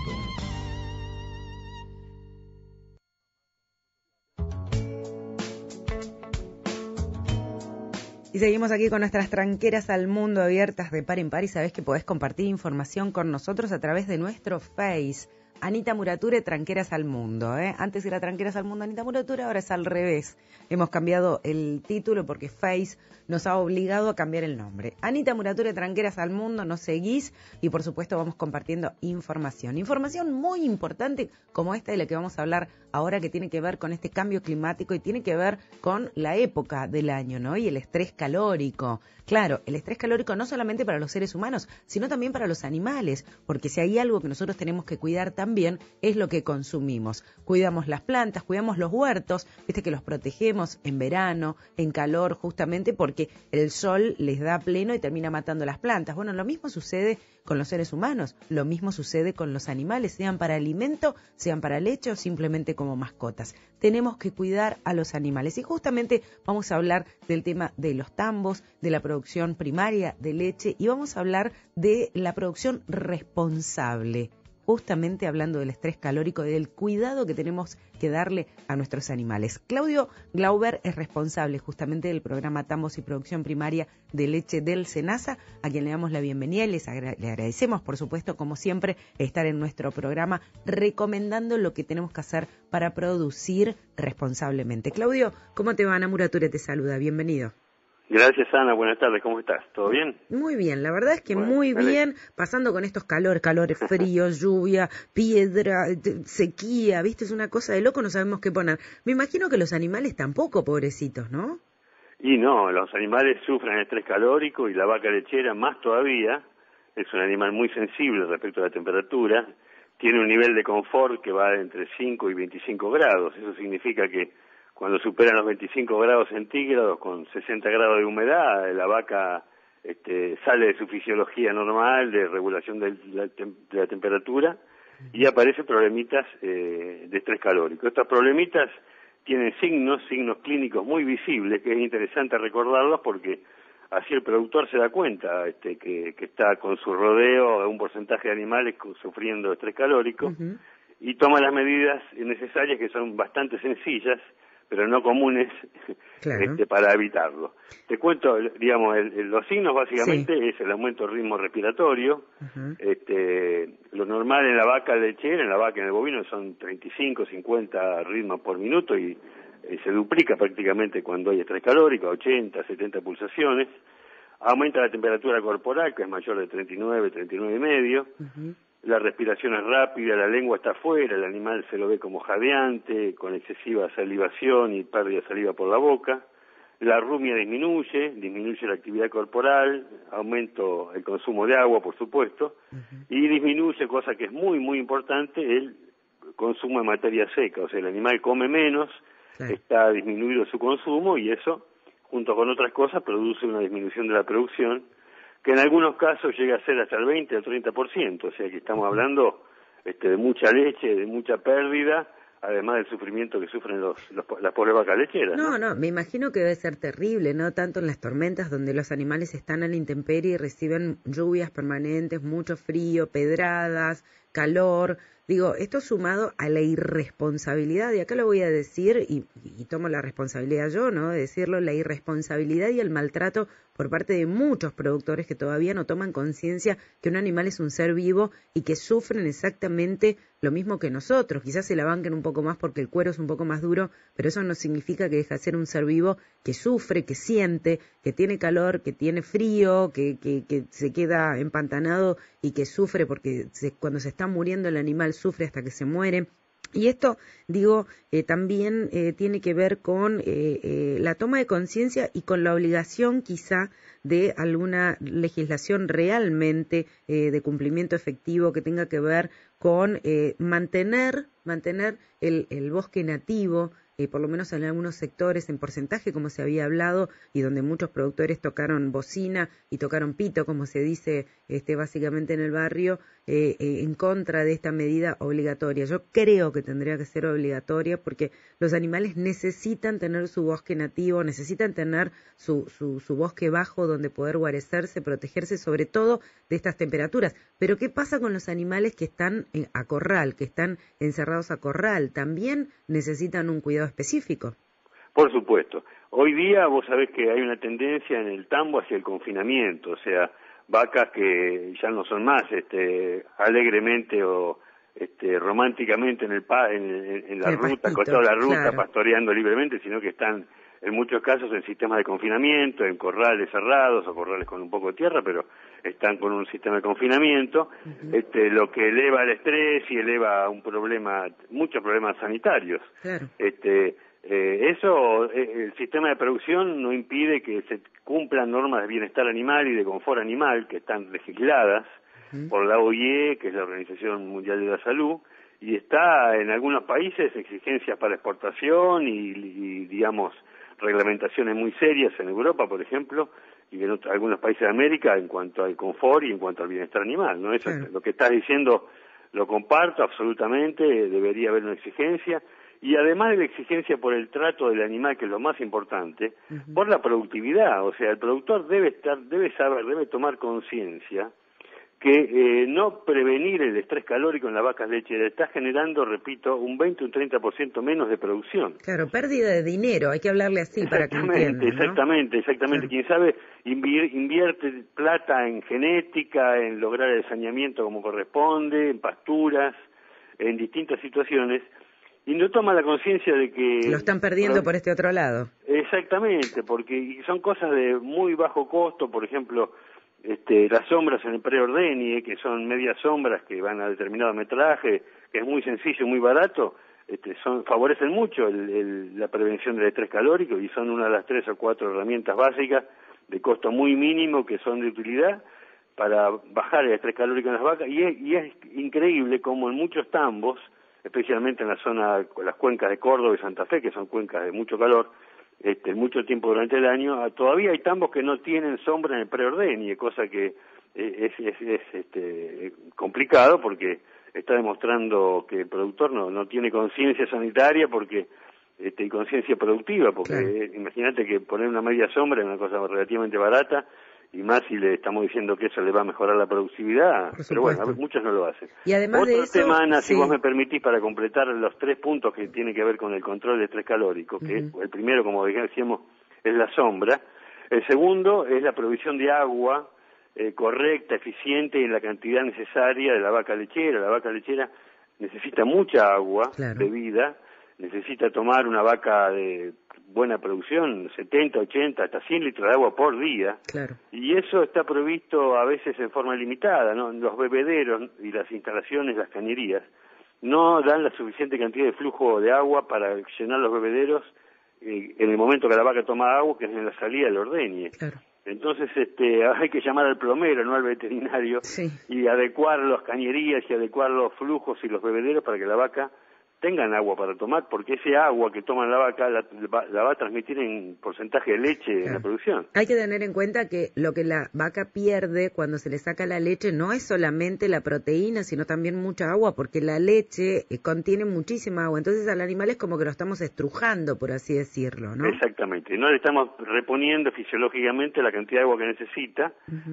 Speaker 10: Y seguimos aquí con nuestras tranqueras al mundo abiertas de par en par y sabes que podés compartir información con nosotros a través de nuestro Face Anita Murature, Tranqueras al Mundo. ¿eh? Antes era Tranqueras al Mundo Anita Murature, ahora es al revés. Hemos cambiado el título porque Face nos ha obligado a cambiar el nombre. Anita Murature, Tranqueras al Mundo, nos seguís y por supuesto vamos compartiendo información. Información muy importante como esta de la que vamos a hablar ahora que tiene que ver con este cambio climático y tiene que ver con la época del año, ¿no? Y el estrés calórico. Claro, el estrés calórico no solamente para los seres humanos, sino también para los animales, porque si hay algo que nosotros tenemos que cuidar también es lo que consumimos. Cuidamos las plantas, cuidamos los huertos, viste que los protegemos en verano, en calor, justamente porque el sol les da pleno y termina matando las plantas. Bueno, lo mismo sucede con los seres humanos, lo mismo sucede con los animales, sean para alimento, sean para leche o simplemente como mascotas. Tenemos que cuidar a los animales y justamente vamos a hablar del tema de los tambos, de la producción primaria de leche y vamos a hablar de la producción responsable justamente hablando del estrés calórico, del cuidado que tenemos que darle a nuestros animales. Claudio Glauber es responsable justamente del programa Tambos y Producción Primaria de Leche del Senasa, a quien le damos la bienvenida y les le agradecemos, por supuesto, como siempre, estar en nuestro programa recomendando lo que tenemos que hacer para producir responsablemente. Claudio, ¿cómo te va? Ana Murature te saluda, bienvenido.
Speaker 15: Gracias, Ana. Buenas tardes. ¿Cómo estás? ¿Todo bien?
Speaker 10: Muy bien. La verdad es que muy bien, pasando con estos calores, calores fríos, lluvia, piedra, sequía, ¿viste? Es una cosa de loco, no sabemos qué poner. Me imagino que los animales tampoco, pobrecitos, ¿no?
Speaker 15: Y no, los animales sufren estrés calórico y la vaca lechera más todavía. Es un animal muy sensible respecto a la temperatura. Tiene un nivel de confort que va entre 5 y 25 grados. Eso significa que cuando superan los 25 grados centígrados con 60 grados de humedad, la vaca este, sale de su fisiología normal de regulación de la, temperatura y aparecen problemitas eh, de estrés calórico. Estos problemitas tienen signos, signos clínicos muy visibles, que es interesante recordarlos porque así el productor se da cuenta este, que, está con su rodeo un porcentaje de animales sufriendo estrés calórico y toma las medidas necesarias que son bastante sencillas pero no comunes este, para evitarlo. Te cuento, digamos, los signos básicamente es el aumento del ritmo respiratorio. este, lo normal en la vaca lechera, en la vaca en el bovino son 35, 50 ritmos por minuto y eh, se duplica prácticamente cuando hay estrés calórico, 80, 70 pulsaciones. Aumenta la temperatura corporal, que es mayor de 39, 39 y medio. La respiración es rápida, la lengua está afuera, el animal se lo ve como jadeante, con excesiva salivación y pérdida de saliva por la boca. La rumia disminuye, disminuye la actividad corporal, aumento el consumo de agua, por supuesto, y disminuye, cosa que es muy, muy importante, el consumo de materia seca. O sea, el animal come menos, está disminuido su consumo y eso, junto con otras cosas, produce una disminución de la producción que en algunos casos llega a ser hasta el 20 o 30%, o sea que estamos hablando este, de mucha leche, de mucha pérdida, además del sufrimiento que sufren los, las pobres vacas lecheras.
Speaker 10: No, no, me imagino que debe ser terrible, ¿no? Tanto en las tormentas donde los animales están a la intemperie y reciben lluvias permanentes, mucho frío, pedradas, calor. Digo, esto sumado a la irresponsabilidad, y acá lo voy a decir, y, y, tomo la responsabilidad yo, ¿no? De decirlo, la irresponsabilidad y el maltrato por parte de muchos productores que todavía no toman conciencia que un animal es un ser vivo y que sufren exactamente lo mismo que nosotros. Quizás se la banquen un poco más porque el cuero es un poco más duro, pero eso no significa que deja de ser un ser vivo que sufre, que siente, que tiene calor, que tiene frío, que, que, que se queda empantanado y que sufre porque cuando se está muriendo el animal sufre hasta que se muere. Y esto, digo, eh, también eh, tiene que ver con eh, la toma de conciencia y con la obligación quizá de alguna legislación realmente de cumplimiento efectivo que tenga que ver con mantener, mantener el bosque nativo, eh, por lo menos en algunos sectores, en porcentaje, como se había hablado, y donde muchos productores tocaron bocina y tocaron pito, como se dice este, básicamente en el barrio, eh, eh, en contra de esta medida obligatoria. Yo creo que tendría que ser obligatoria porque los animales necesitan tener su bosque nativo, necesitan tener su, su, su bosque bajo donde poder guarecerse, protegerse sobre todo de estas temperaturas. Pero ¿qué pasa con los animales que están a corral, que están encerrados a corral? También necesitan un cuidado específico.
Speaker 15: Por supuesto. Hoy día vos sabés que hay una tendencia en el tambo hacia el confinamiento, o sea, vacas que ya no son más este, alegremente o este, románticamente en, el en, la ruta, toda la ruta, pastoreando libremente, sino que están en muchos casos en sistemas de confinamiento, en corrales cerrados o corrales con un poco de tierra, pero están con un sistema de confinamiento, este, lo que eleva el estrés y eleva un problema, muchos problemas sanitarios. Este, eh, eso, eh, el sistema de producción no impide que se cumplan normas de bienestar animal y de confort animal que están legisladas por la OIE, que es la Organización Mundial de la Salud, y está en algunos países exigencias para exportación y digamos, reglamentaciones muy serias en Europa, por ejemplo, y en algunos países de América en cuanto al confort y en cuanto al bienestar animal. ¿no? Eso, Lo que estás diciendo lo comparto absolutamente, debería haber una exigencia, y además de la exigencia por el trato del animal, que es lo más importante, por la productividad, o sea, el productor debe estar, debe saber, debe tomar conciencia que eh, no prevenir el estrés calórico en la vaca lechera está generando, repito, un 20 o un 30% menos de producción.
Speaker 10: Claro, pérdida de dinero, hay que hablarle así para que entiendan,
Speaker 15: Exactamente, exactamente. Quien sabe invierte plata en genética, en lograr el saneamiento como corresponde, en pasturas, en distintas situaciones, y no toma la conciencia de que...
Speaker 10: Lo están perdiendo por este otro lado.
Speaker 15: Exactamente, porque son cosas de muy bajo costo, por ejemplo, este, las sombras en el preordenie, que son medias sombras que van a determinado metraje, que es muy sencillo, muy barato, este, son, favorecen mucho la prevención del estrés calórico y son una de las tres o cuatro herramientas básicas de costo muy mínimo que son de utilidad para bajar el estrés calórico en las vacas. Y es, y es increíble como en muchos tambos, especialmente en la zona, las cuencas de Córdoba y Santa Fe, que son cuencas de mucho calor, este, mucho tiempo durante el año, ah, todavía hay tambos que no tienen sombra en el preordenio, cosa que eh, es, es, es este, complicado porque está demostrando que el productor no, no tiene conciencia sanitaria porque este, y conciencia productiva, porque imagínate que poner una media sombra es una cosa relativamente barata y más si le estamos diciendo que eso le va a mejorar la productividad, pero bueno, a ver, muchos no lo hacen.
Speaker 10: Y además
Speaker 15: Otro
Speaker 10: de eso,
Speaker 15: tema, Ana, si vos me permitís, para completar los tres puntos que tienen que ver con el control de estrés calórico, que el primero, como decíamos, es la sombra, el segundo es la provisión de agua eh, correcta, eficiente y en la cantidad necesaria de la vaca lechera. La vaca lechera necesita mucha agua de vida, necesita tomar una vaca de buena producción, 70, 80, hasta 100 litros de agua por día.
Speaker 10: Claro.
Speaker 15: Y eso está provisto a veces en forma limitada, ¿no? Los bebederos y las instalaciones, las cañerías, no dan la suficiente cantidad de flujo de agua para llenar los bebederos eh, en el momento que la vaca toma agua, que es en la salida del ordeñe. Entonces este, hay que llamar al plomero, no al veterinario, y adecuar las cañerías y adecuar los flujos y los bebederos para que la vaca tengan agua para tomar, porque ese agua que toma la vaca la, va- la va a transmitir en porcentaje de leche en la producción.
Speaker 10: Hay que tener en cuenta que lo que la vaca pierde cuando se le saca la leche no es solamente la proteína, sino también mucha agua, porque la leche eh, contiene muchísima agua. Entonces al animal es como que lo estamos estrujando, por así decirlo, ¿no?
Speaker 15: Exactamente. No le estamos reponiendo fisiológicamente la cantidad de agua que necesita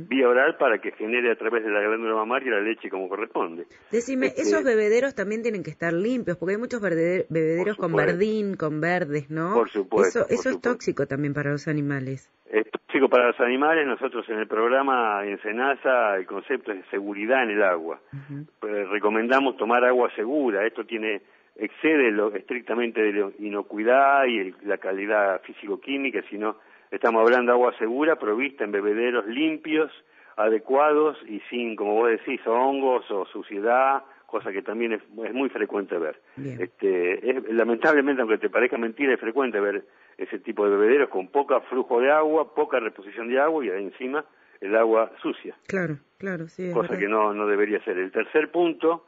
Speaker 15: vía oral para que genere a través de la glándula mamaria la leche como corresponde.
Speaker 10: Decime,
Speaker 15: Este,
Speaker 10: esos bebederos también tienen que estar limpios, porque hay muchos bebeder- bebederos con verdín, con verdes, ¿no?
Speaker 15: Por supuesto,
Speaker 10: Eso,
Speaker 15: por
Speaker 10: eso es tóxico también para los animales.
Speaker 15: Es tóxico para los animales. Nosotros en el programa en Senasa el concepto es de seguridad en el agua. Eh, recomendamos tomar agua segura. Esto tiene excede lo estrictamente de la inocuidad y el- la calidad físico-química, sino estamos hablando de agua segura provista en bebederos limpios, adecuados y sin, como vos decís, hongos o suciedad, cosa que también es, es muy frecuente ver. Este, es- lamentablemente, aunque te parezca mentira, es frecuente ver ese tipo de bebederos con poca flujo de agua, poca reposición de agua y encima el agua sucia
Speaker 10: Claro, claro, sí. es
Speaker 15: cosa
Speaker 10: verdad.
Speaker 15: que no, no debería ser. El tercer punto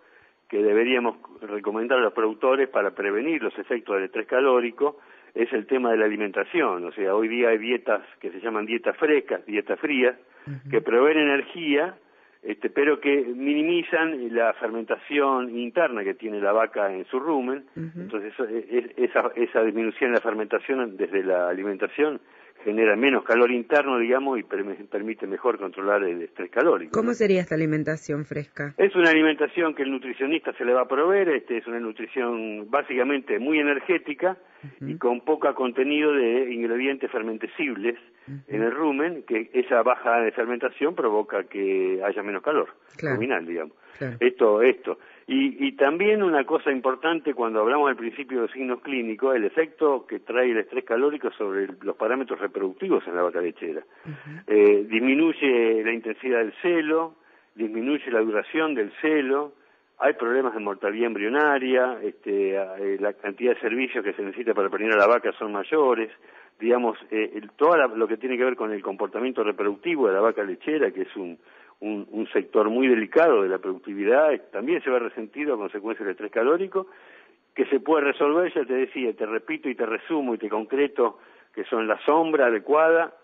Speaker 15: que deberíamos recomendar a los productores para prevenir los efectos del estrés calórico es el tema de la alimentación. O sea, hoy día hay dietas que se llaman dietas frescas, dietas frías, que proveen energía, este, pero que minimizan la fermentación interna que tiene la vaca en su rumen. Entonces, eso- e- e- esa, esa disminución en la fermentación desde la alimentación genera menos calor interno, digamos, y perm- permite mejor controlar el estrés calórico.
Speaker 10: ¿Cómo sería esta alimentación fresca?
Speaker 15: Es una alimentación que el nutricionista se le va a proveer, este es una nutrición básicamente muy energética y con poca contenido de ingredientes fermentecibles en el rumen, que esa baja de fermentación provoca que haya menos calor
Speaker 10: Claro.
Speaker 15: ruminal, digamos.
Speaker 10: Claro.
Speaker 15: Esto, esto. Y, y también una cosa importante cuando hablamos al principio de los signos clínicos, el efecto que trae el estrés calórico sobre los parámetros reproductivos en la vaca lechera. Eh, disminuye la intensidad del celo, disminuye la duración del celo, hay problemas de mortalidad embrionaria, este, eh, la cantidad de servicios que se necesita para preñar a la vaca son mayores, digamos, eh, todo lo que tiene que ver con el comportamiento reproductivo de la vaca lechera, que es un, un, sector muy delicado de la productividad, también se ve resentido a consecuencia del estrés calórico, que se puede resolver, ya te decía, te repito y te resumo y te concreto, que son la sombra adecuada,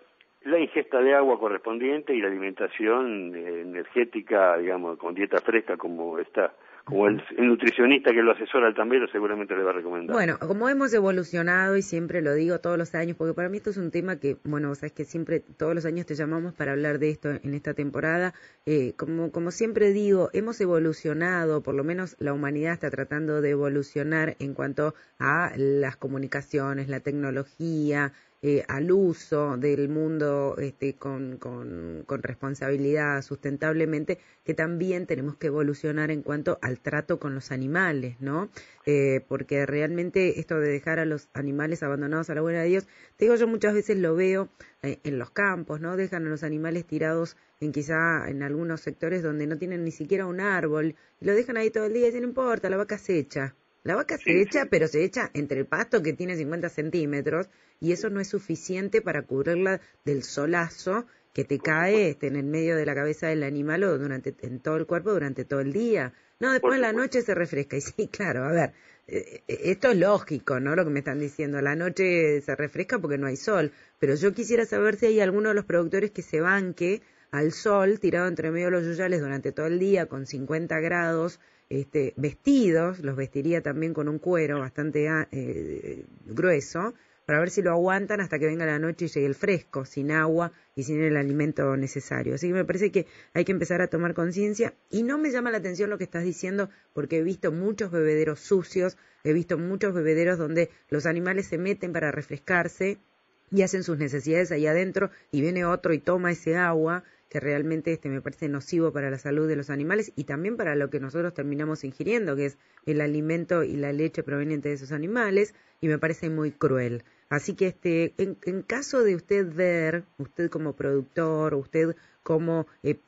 Speaker 15: la ingesta de agua correspondiente y la alimentación eh, energética, digamos, con dieta fresca como está, el, el nutricionista que lo asesora al tambero seguramente le va a recomendar.
Speaker 10: Bueno, como hemos evolucionado y siempre lo digo todos los años, porque para mí esto es un tema que, bueno, sabes que siempre, todos los años te llamamos para hablar de esto en esta temporada. Eh, como, como siempre digo, hemos evolucionado, por lo menos la humanidad está tratando de evolucionar en cuanto a las comunicaciones, la tecnología, eh, al uso del mundo este, con, con, con responsabilidad, sustentablemente, que también tenemos que evolucionar en cuanto al trato con los animales, ¿no? Eh, porque realmente esto de dejar a los animales abandonados a la buena de Dios, te digo, yo muchas veces lo veo eh, en los campos, ¿no? Dejan a los animales tirados en quizá en algunos sectores donde no tienen ni siquiera un árbol, y lo dejan ahí todo el día y dicen, no importa, la vaca se echa. La vaca se echa, pero se echa entre el pasto que tiene 50 centímetros y eso no es suficiente para cubrirla del solazo que te cae este, en el medio de la cabeza del animal o durante en todo el cuerpo durante todo el día. No, después en la noche se refresca. Y sí, claro, a ver, eh, eh, esto es lógico, ¿no? Lo que me están diciendo. La noche se refresca porque no hay sol. Pero yo quisiera saber si hay alguno de los productores que se banque al sol tirado entre medio de los yuyales durante todo el día con 50 grados este, vestidos, los vestiría también con un cuero bastante ah, eh, grueso, para ver si lo aguantan hasta que venga la noche y llegue el fresco, sin agua y sin el alimento necesario. Así que me parece que hay que empezar a tomar conciencia y no me llama la atención lo que estás diciendo porque he visto muchos bebederos sucios, he visto muchos bebederos donde los animales se meten para refrescarse y hacen sus necesidades ahí adentro y viene otro y toma ese agua que realmente este me parece nocivo para la salud de los animales y también para lo que nosotros terminamos ingiriendo, que es el alimento y la leche proveniente de esos animales, y me parece muy cruel. Así que este, en, caso de usted ver, usted como productor, usted como eh,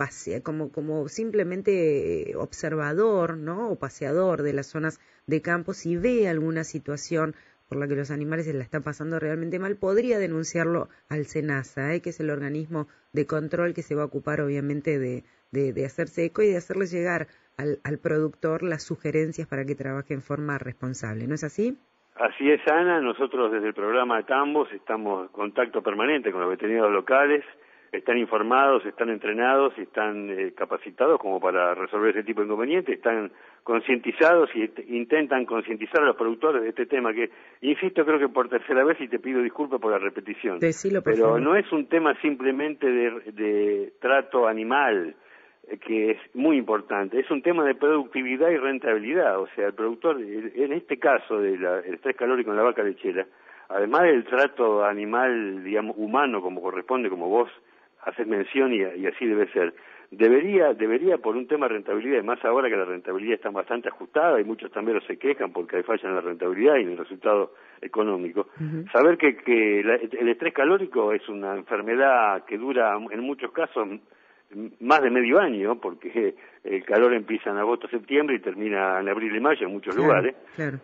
Speaker 10: como, como simplemente eh, observador, ¿no? O paseador de las zonas de campo, si ve alguna situación por la que los animales se la están pasando realmente mal, podría denunciarlo al SENASA, ¿eh? que es el organismo de control que se va a ocupar obviamente de, de, hacerse eco y de hacerle llegar al, al productor las sugerencias para que trabaje en forma responsable. ¿No es así?
Speaker 15: Así es, Ana. Nosotros desde el programa Tambos estamos en contacto permanente con los veterinarios locales están informados, están entrenados y están eh, capacitados como para resolver ese tipo de inconvenientes, están concientizados y intentan concientizar a los productores de este tema que, insisto, creo que por tercera vez y te pido disculpas por la repetición, pero no es un tema simplemente de, trato animal, eh, que es muy importante, es un tema de productividad y rentabilidad, o sea, el productor, en este caso del estrés calórico en la vaca lechera, además del trato animal, digamos, humano como corresponde, como vos haces mención y, así debe ser. Debería, debería por un tema de rentabilidad, y más ahora que la rentabilidad está bastante ajustada y muchos también se quejan porque hay falla en la rentabilidad y en el resultado económico, saber que, que el estrés calórico es una enfermedad que dura en muchos casos más de medio año, porque el calor empieza en agosto, septiembre y termina en abril y mayo en muchos lugares.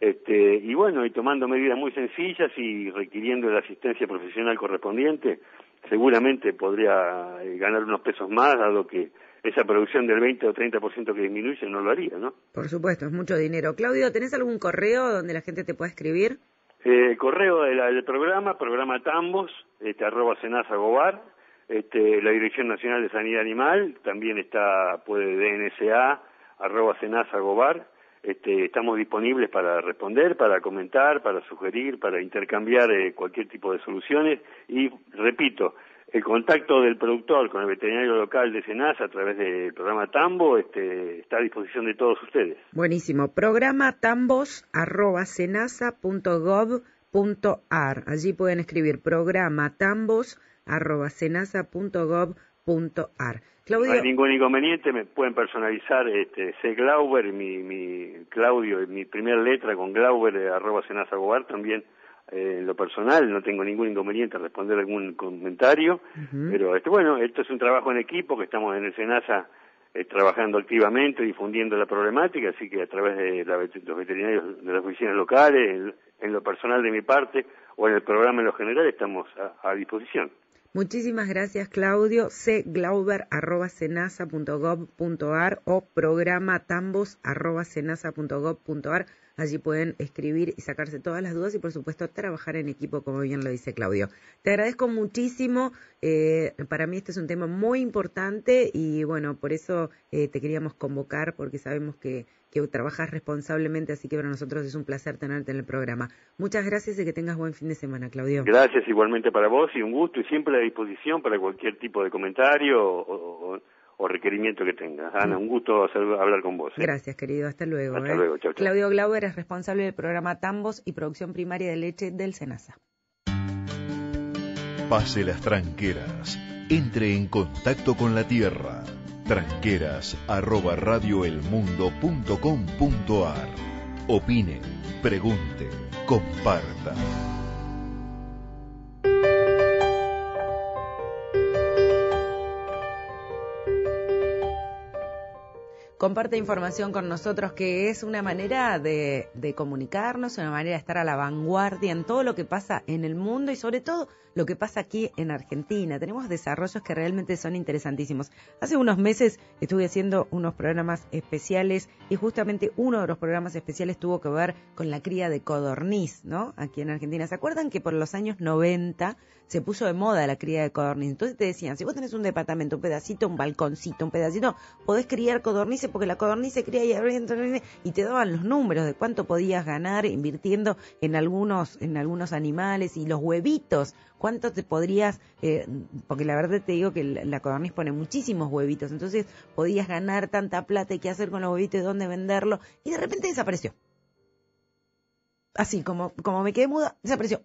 Speaker 15: Este, y bueno, y tomando medidas muy sencillas y requiriendo la asistencia profesional correspondiente, seguramente podría eh, ganar unos pesos más, dado que esa producción del 20 o 30% que disminuye no lo haría, ¿no?
Speaker 10: Por supuesto, es mucho dinero. Claudio, ¿tenés algún correo donde la gente te pueda escribir?
Speaker 15: Eh, correo del, programa, programa Tambos, este, arroba Gobar, este, la Dirección Nacional de Sanidad Animal, también está, puede DNSA, arroba Gobar, este, estamos disponibles para responder, para comentar, para sugerir, para intercambiar eh, cualquier tipo de soluciones y, repito, el contacto del productor con el veterinario local de Senasa a través del programa Tambo este, está a disposición de todos ustedes.
Speaker 10: Buenísimo. Programa tambos.senasa.gov.ar. Allí pueden escribir programa
Speaker 15: No hay ningún inconveniente, me pueden personalizar este, C. Glauber, mi, mi Claudio, mi primera letra con Glauber, eh, arroba Senasa Gobar, también eh, en lo personal, no tengo ningún inconveniente en responder algún comentario, pero este, bueno, esto es un trabajo en equipo que estamos en el Senasa eh, trabajando activamente, difundiendo la problemática, así que a través de los veterinarios de las oficinas locales, en, lo personal de mi parte o en el programa en lo general, estamos a disposición.
Speaker 10: Muchísimas gracias, Claudio. cglauber.senasa.gov.ar o programa tambos.senasa.gov.ar. Allí pueden escribir y sacarse todas las dudas y, por supuesto, trabajar en equipo, como bien lo dice Claudio. Te agradezco muchísimo. Eh, para mí este es un tema muy importante y, bueno, por eso eh, te queríamos convocar, porque sabemos que que trabajas responsablemente, así que para nosotros es un placer tenerte en el programa. Muchas gracias y que tengas buen fin de semana, Claudio.
Speaker 15: Gracias igualmente para vos y un gusto y siempre a disposición para cualquier tipo de comentario o, requerimiento que tengas. Ana, un gusto hablar con vos.
Speaker 10: ¿eh? Gracias, querido. Hasta luego.
Speaker 15: Hasta ¿eh? luego. Chau,
Speaker 10: Claudio Glauber es responsable del programa Tambos y producción primaria de leche del SENASA.
Speaker 1: Pase las tranqueras. Entre en contacto con la tierra tranqueras arroba radioelmundo.com.ar. Opine, pregunte, comparta.
Speaker 10: Comparte información con nosotros, que es una manera de, comunicarnos, una manera de estar a la vanguardia en todo lo que pasa en el mundo y sobre todo lo que pasa aquí en Argentina. Tenemos desarrollos que realmente son interesantísimos. Hace unos meses estuve haciendo unos programas especiales y justamente uno de los programas especiales tuvo que ver con la cría de codorniz, ¿no? Aquí en Argentina. ¿Se acuerdan que por los años 90 se puso de moda la cría de codorniz? Entonces te decían, si vos tenés un departamento, un pedacito, un balconcito, un pedacito, podés criar codornices porque la codorniz se cría y, y te daban los números de cuánto podías ganar invirtiendo en algunos, en algunos animales y los huevitos, cuánto te podrías, eh, porque la verdad te digo que la, la codorniz pone muchísimos huevitos, entonces podías ganar tanta plata y qué hacer con los huevitos y dónde venderlo, y de repente desapareció. Así como, como me quedé muda, desapareció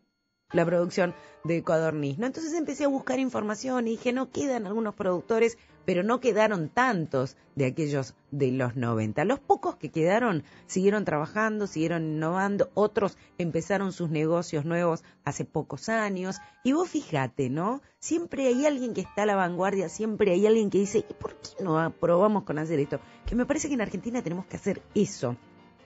Speaker 10: la producción de Codorniz, ¿no? Entonces empecé a buscar información y dije, no quedan algunos productores, pero no quedaron tantos de aquellos de los 90. Los pocos que quedaron siguieron trabajando, siguieron innovando, otros empezaron sus negocios nuevos hace pocos años. Y vos fíjate, ¿no? Siempre hay alguien que está a la vanguardia, siempre hay alguien que dice, ¿y por qué no probamos con hacer esto? Que me parece que en Argentina tenemos que hacer eso.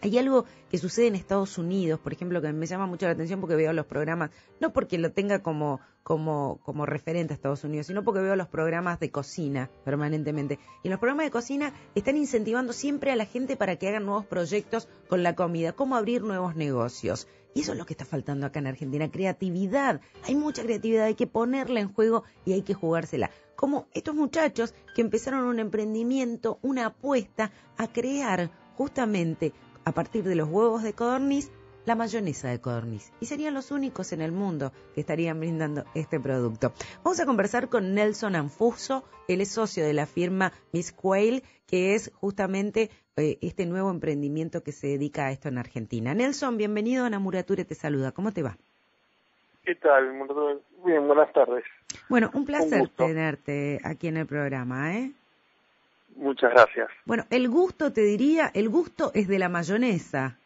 Speaker 10: Hay algo que sucede en Estados Unidos, por ejemplo, que me llama mucho la atención porque veo los programas, no porque lo tenga como, como, como referente a Estados Unidos, sino porque veo los programas de cocina permanentemente. Y los programas de cocina están incentivando siempre a la gente para que hagan nuevos proyectos con la comida, cómo abrir nuevos negocios. Y eso es lo que está faltando acá en Argentina, creatividad. Hay mucha creatividad, hay que ponerla en juego y hay que jugársela. Como estos muchachos que empezaron un emprendimiento, una apuesta a crear justamente a partir de los huevos de codorniz la mayonesa de codorniz. Y serían los únicos en el mundo que estarían brindando este producto. Vamos a conversar con Nelson Anfuso, él es socio de la firma Miss Quail, que es justamente eh, este nuevo emprendimiento que se dedica a esto en Argentina. Nelson, bienvenido, Ana Murature te saluda. ¿Cómo te va?
Speaker 16: ¿Qué tal? Bien, buenas tardes.
Speaker 10: Bueno, un placer tenerte aquí en el programa, ¿eh?
Speaker 16: Muchas gracias.
Speaker 10: Bueno, el gusto, te diría, el gusto es de la mayonesa.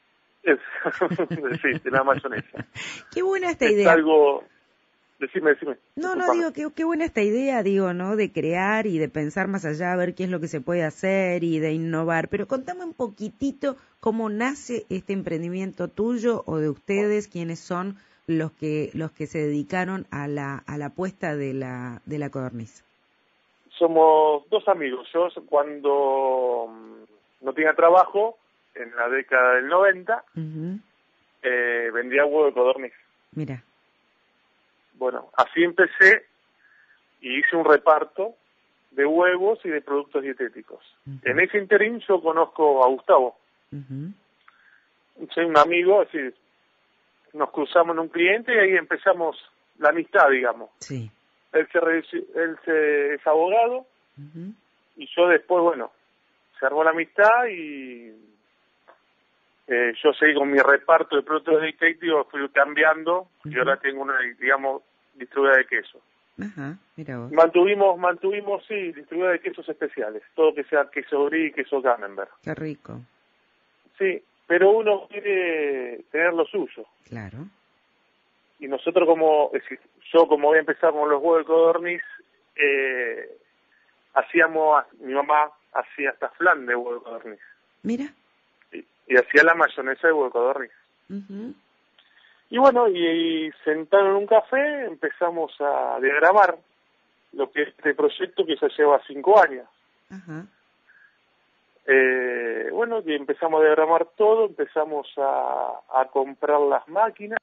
Speaker 16: sí, de la mayonesa.
Speaker 10: Qué buena esta idea.
Speaker 16: Es algo... Decime, decime.
Speaker 10: No, no, digo, qué, qué buena esta idea, digo, ¿no? De crear y de pensar más allá, a ver qué es lo que se puede hacer y de innovar. Pero contame un poquitito cómo nace este emprendimiento tuyo o de ustedes, quiénes son los que, los que se dedicaron a la, a la apuesta de la, de la codorniz
Speaker 16: somos dos amigos. Yo cuando mm, no tenía trabajo, en la década del 90, eh, vendía huevo de codorniz.
Speaker 10: Mira.
Speaker 16: Bueno, así empecé y hice un reparto de huevos y de productos dietéticos. En ese interín yo conozco a Gustavo. Soy un amigo, así nos cruzamos en un cliente y ahí empezamos la amistad, digamos.
Speaker 10: Sí
Speaker 16: él se, él se es abogado y yo después, bueno, se armó la amistad y eh, yo seguí con mi reparto de productos detectivos, fui cambiando y ahora tengo una, digamos, distribuidora de queso.
Speaker 10: Ajá, mira vos.
Speaker 16: Mantuvimos, mantuvimos, sí, distribuidora de quesos especiales, todo que sea queso brie y queso camembert.
Speaker 10: Qué rico.
Speaker 16: Sí, pero uno quiere tener lo suyo.
Speaker 10: Claro.
Speaker 16: Y nosotros como, yo como voy a empezar con los huevos de codorniz, eh, hacíamos, mi mamá hacía hasta flan de huevo de codorniz.
Speaker 10: Mira.
Speaker 16: Y, hacía la mayonesa de huevo de codorniz. Y bueno, y, sentado en un café empezamos a diagramar lo que es este proyecto que ya lleva cinco años. Eh, bueno, y empezamos a diagramar todo, empezamos a, a comprar las máquinas,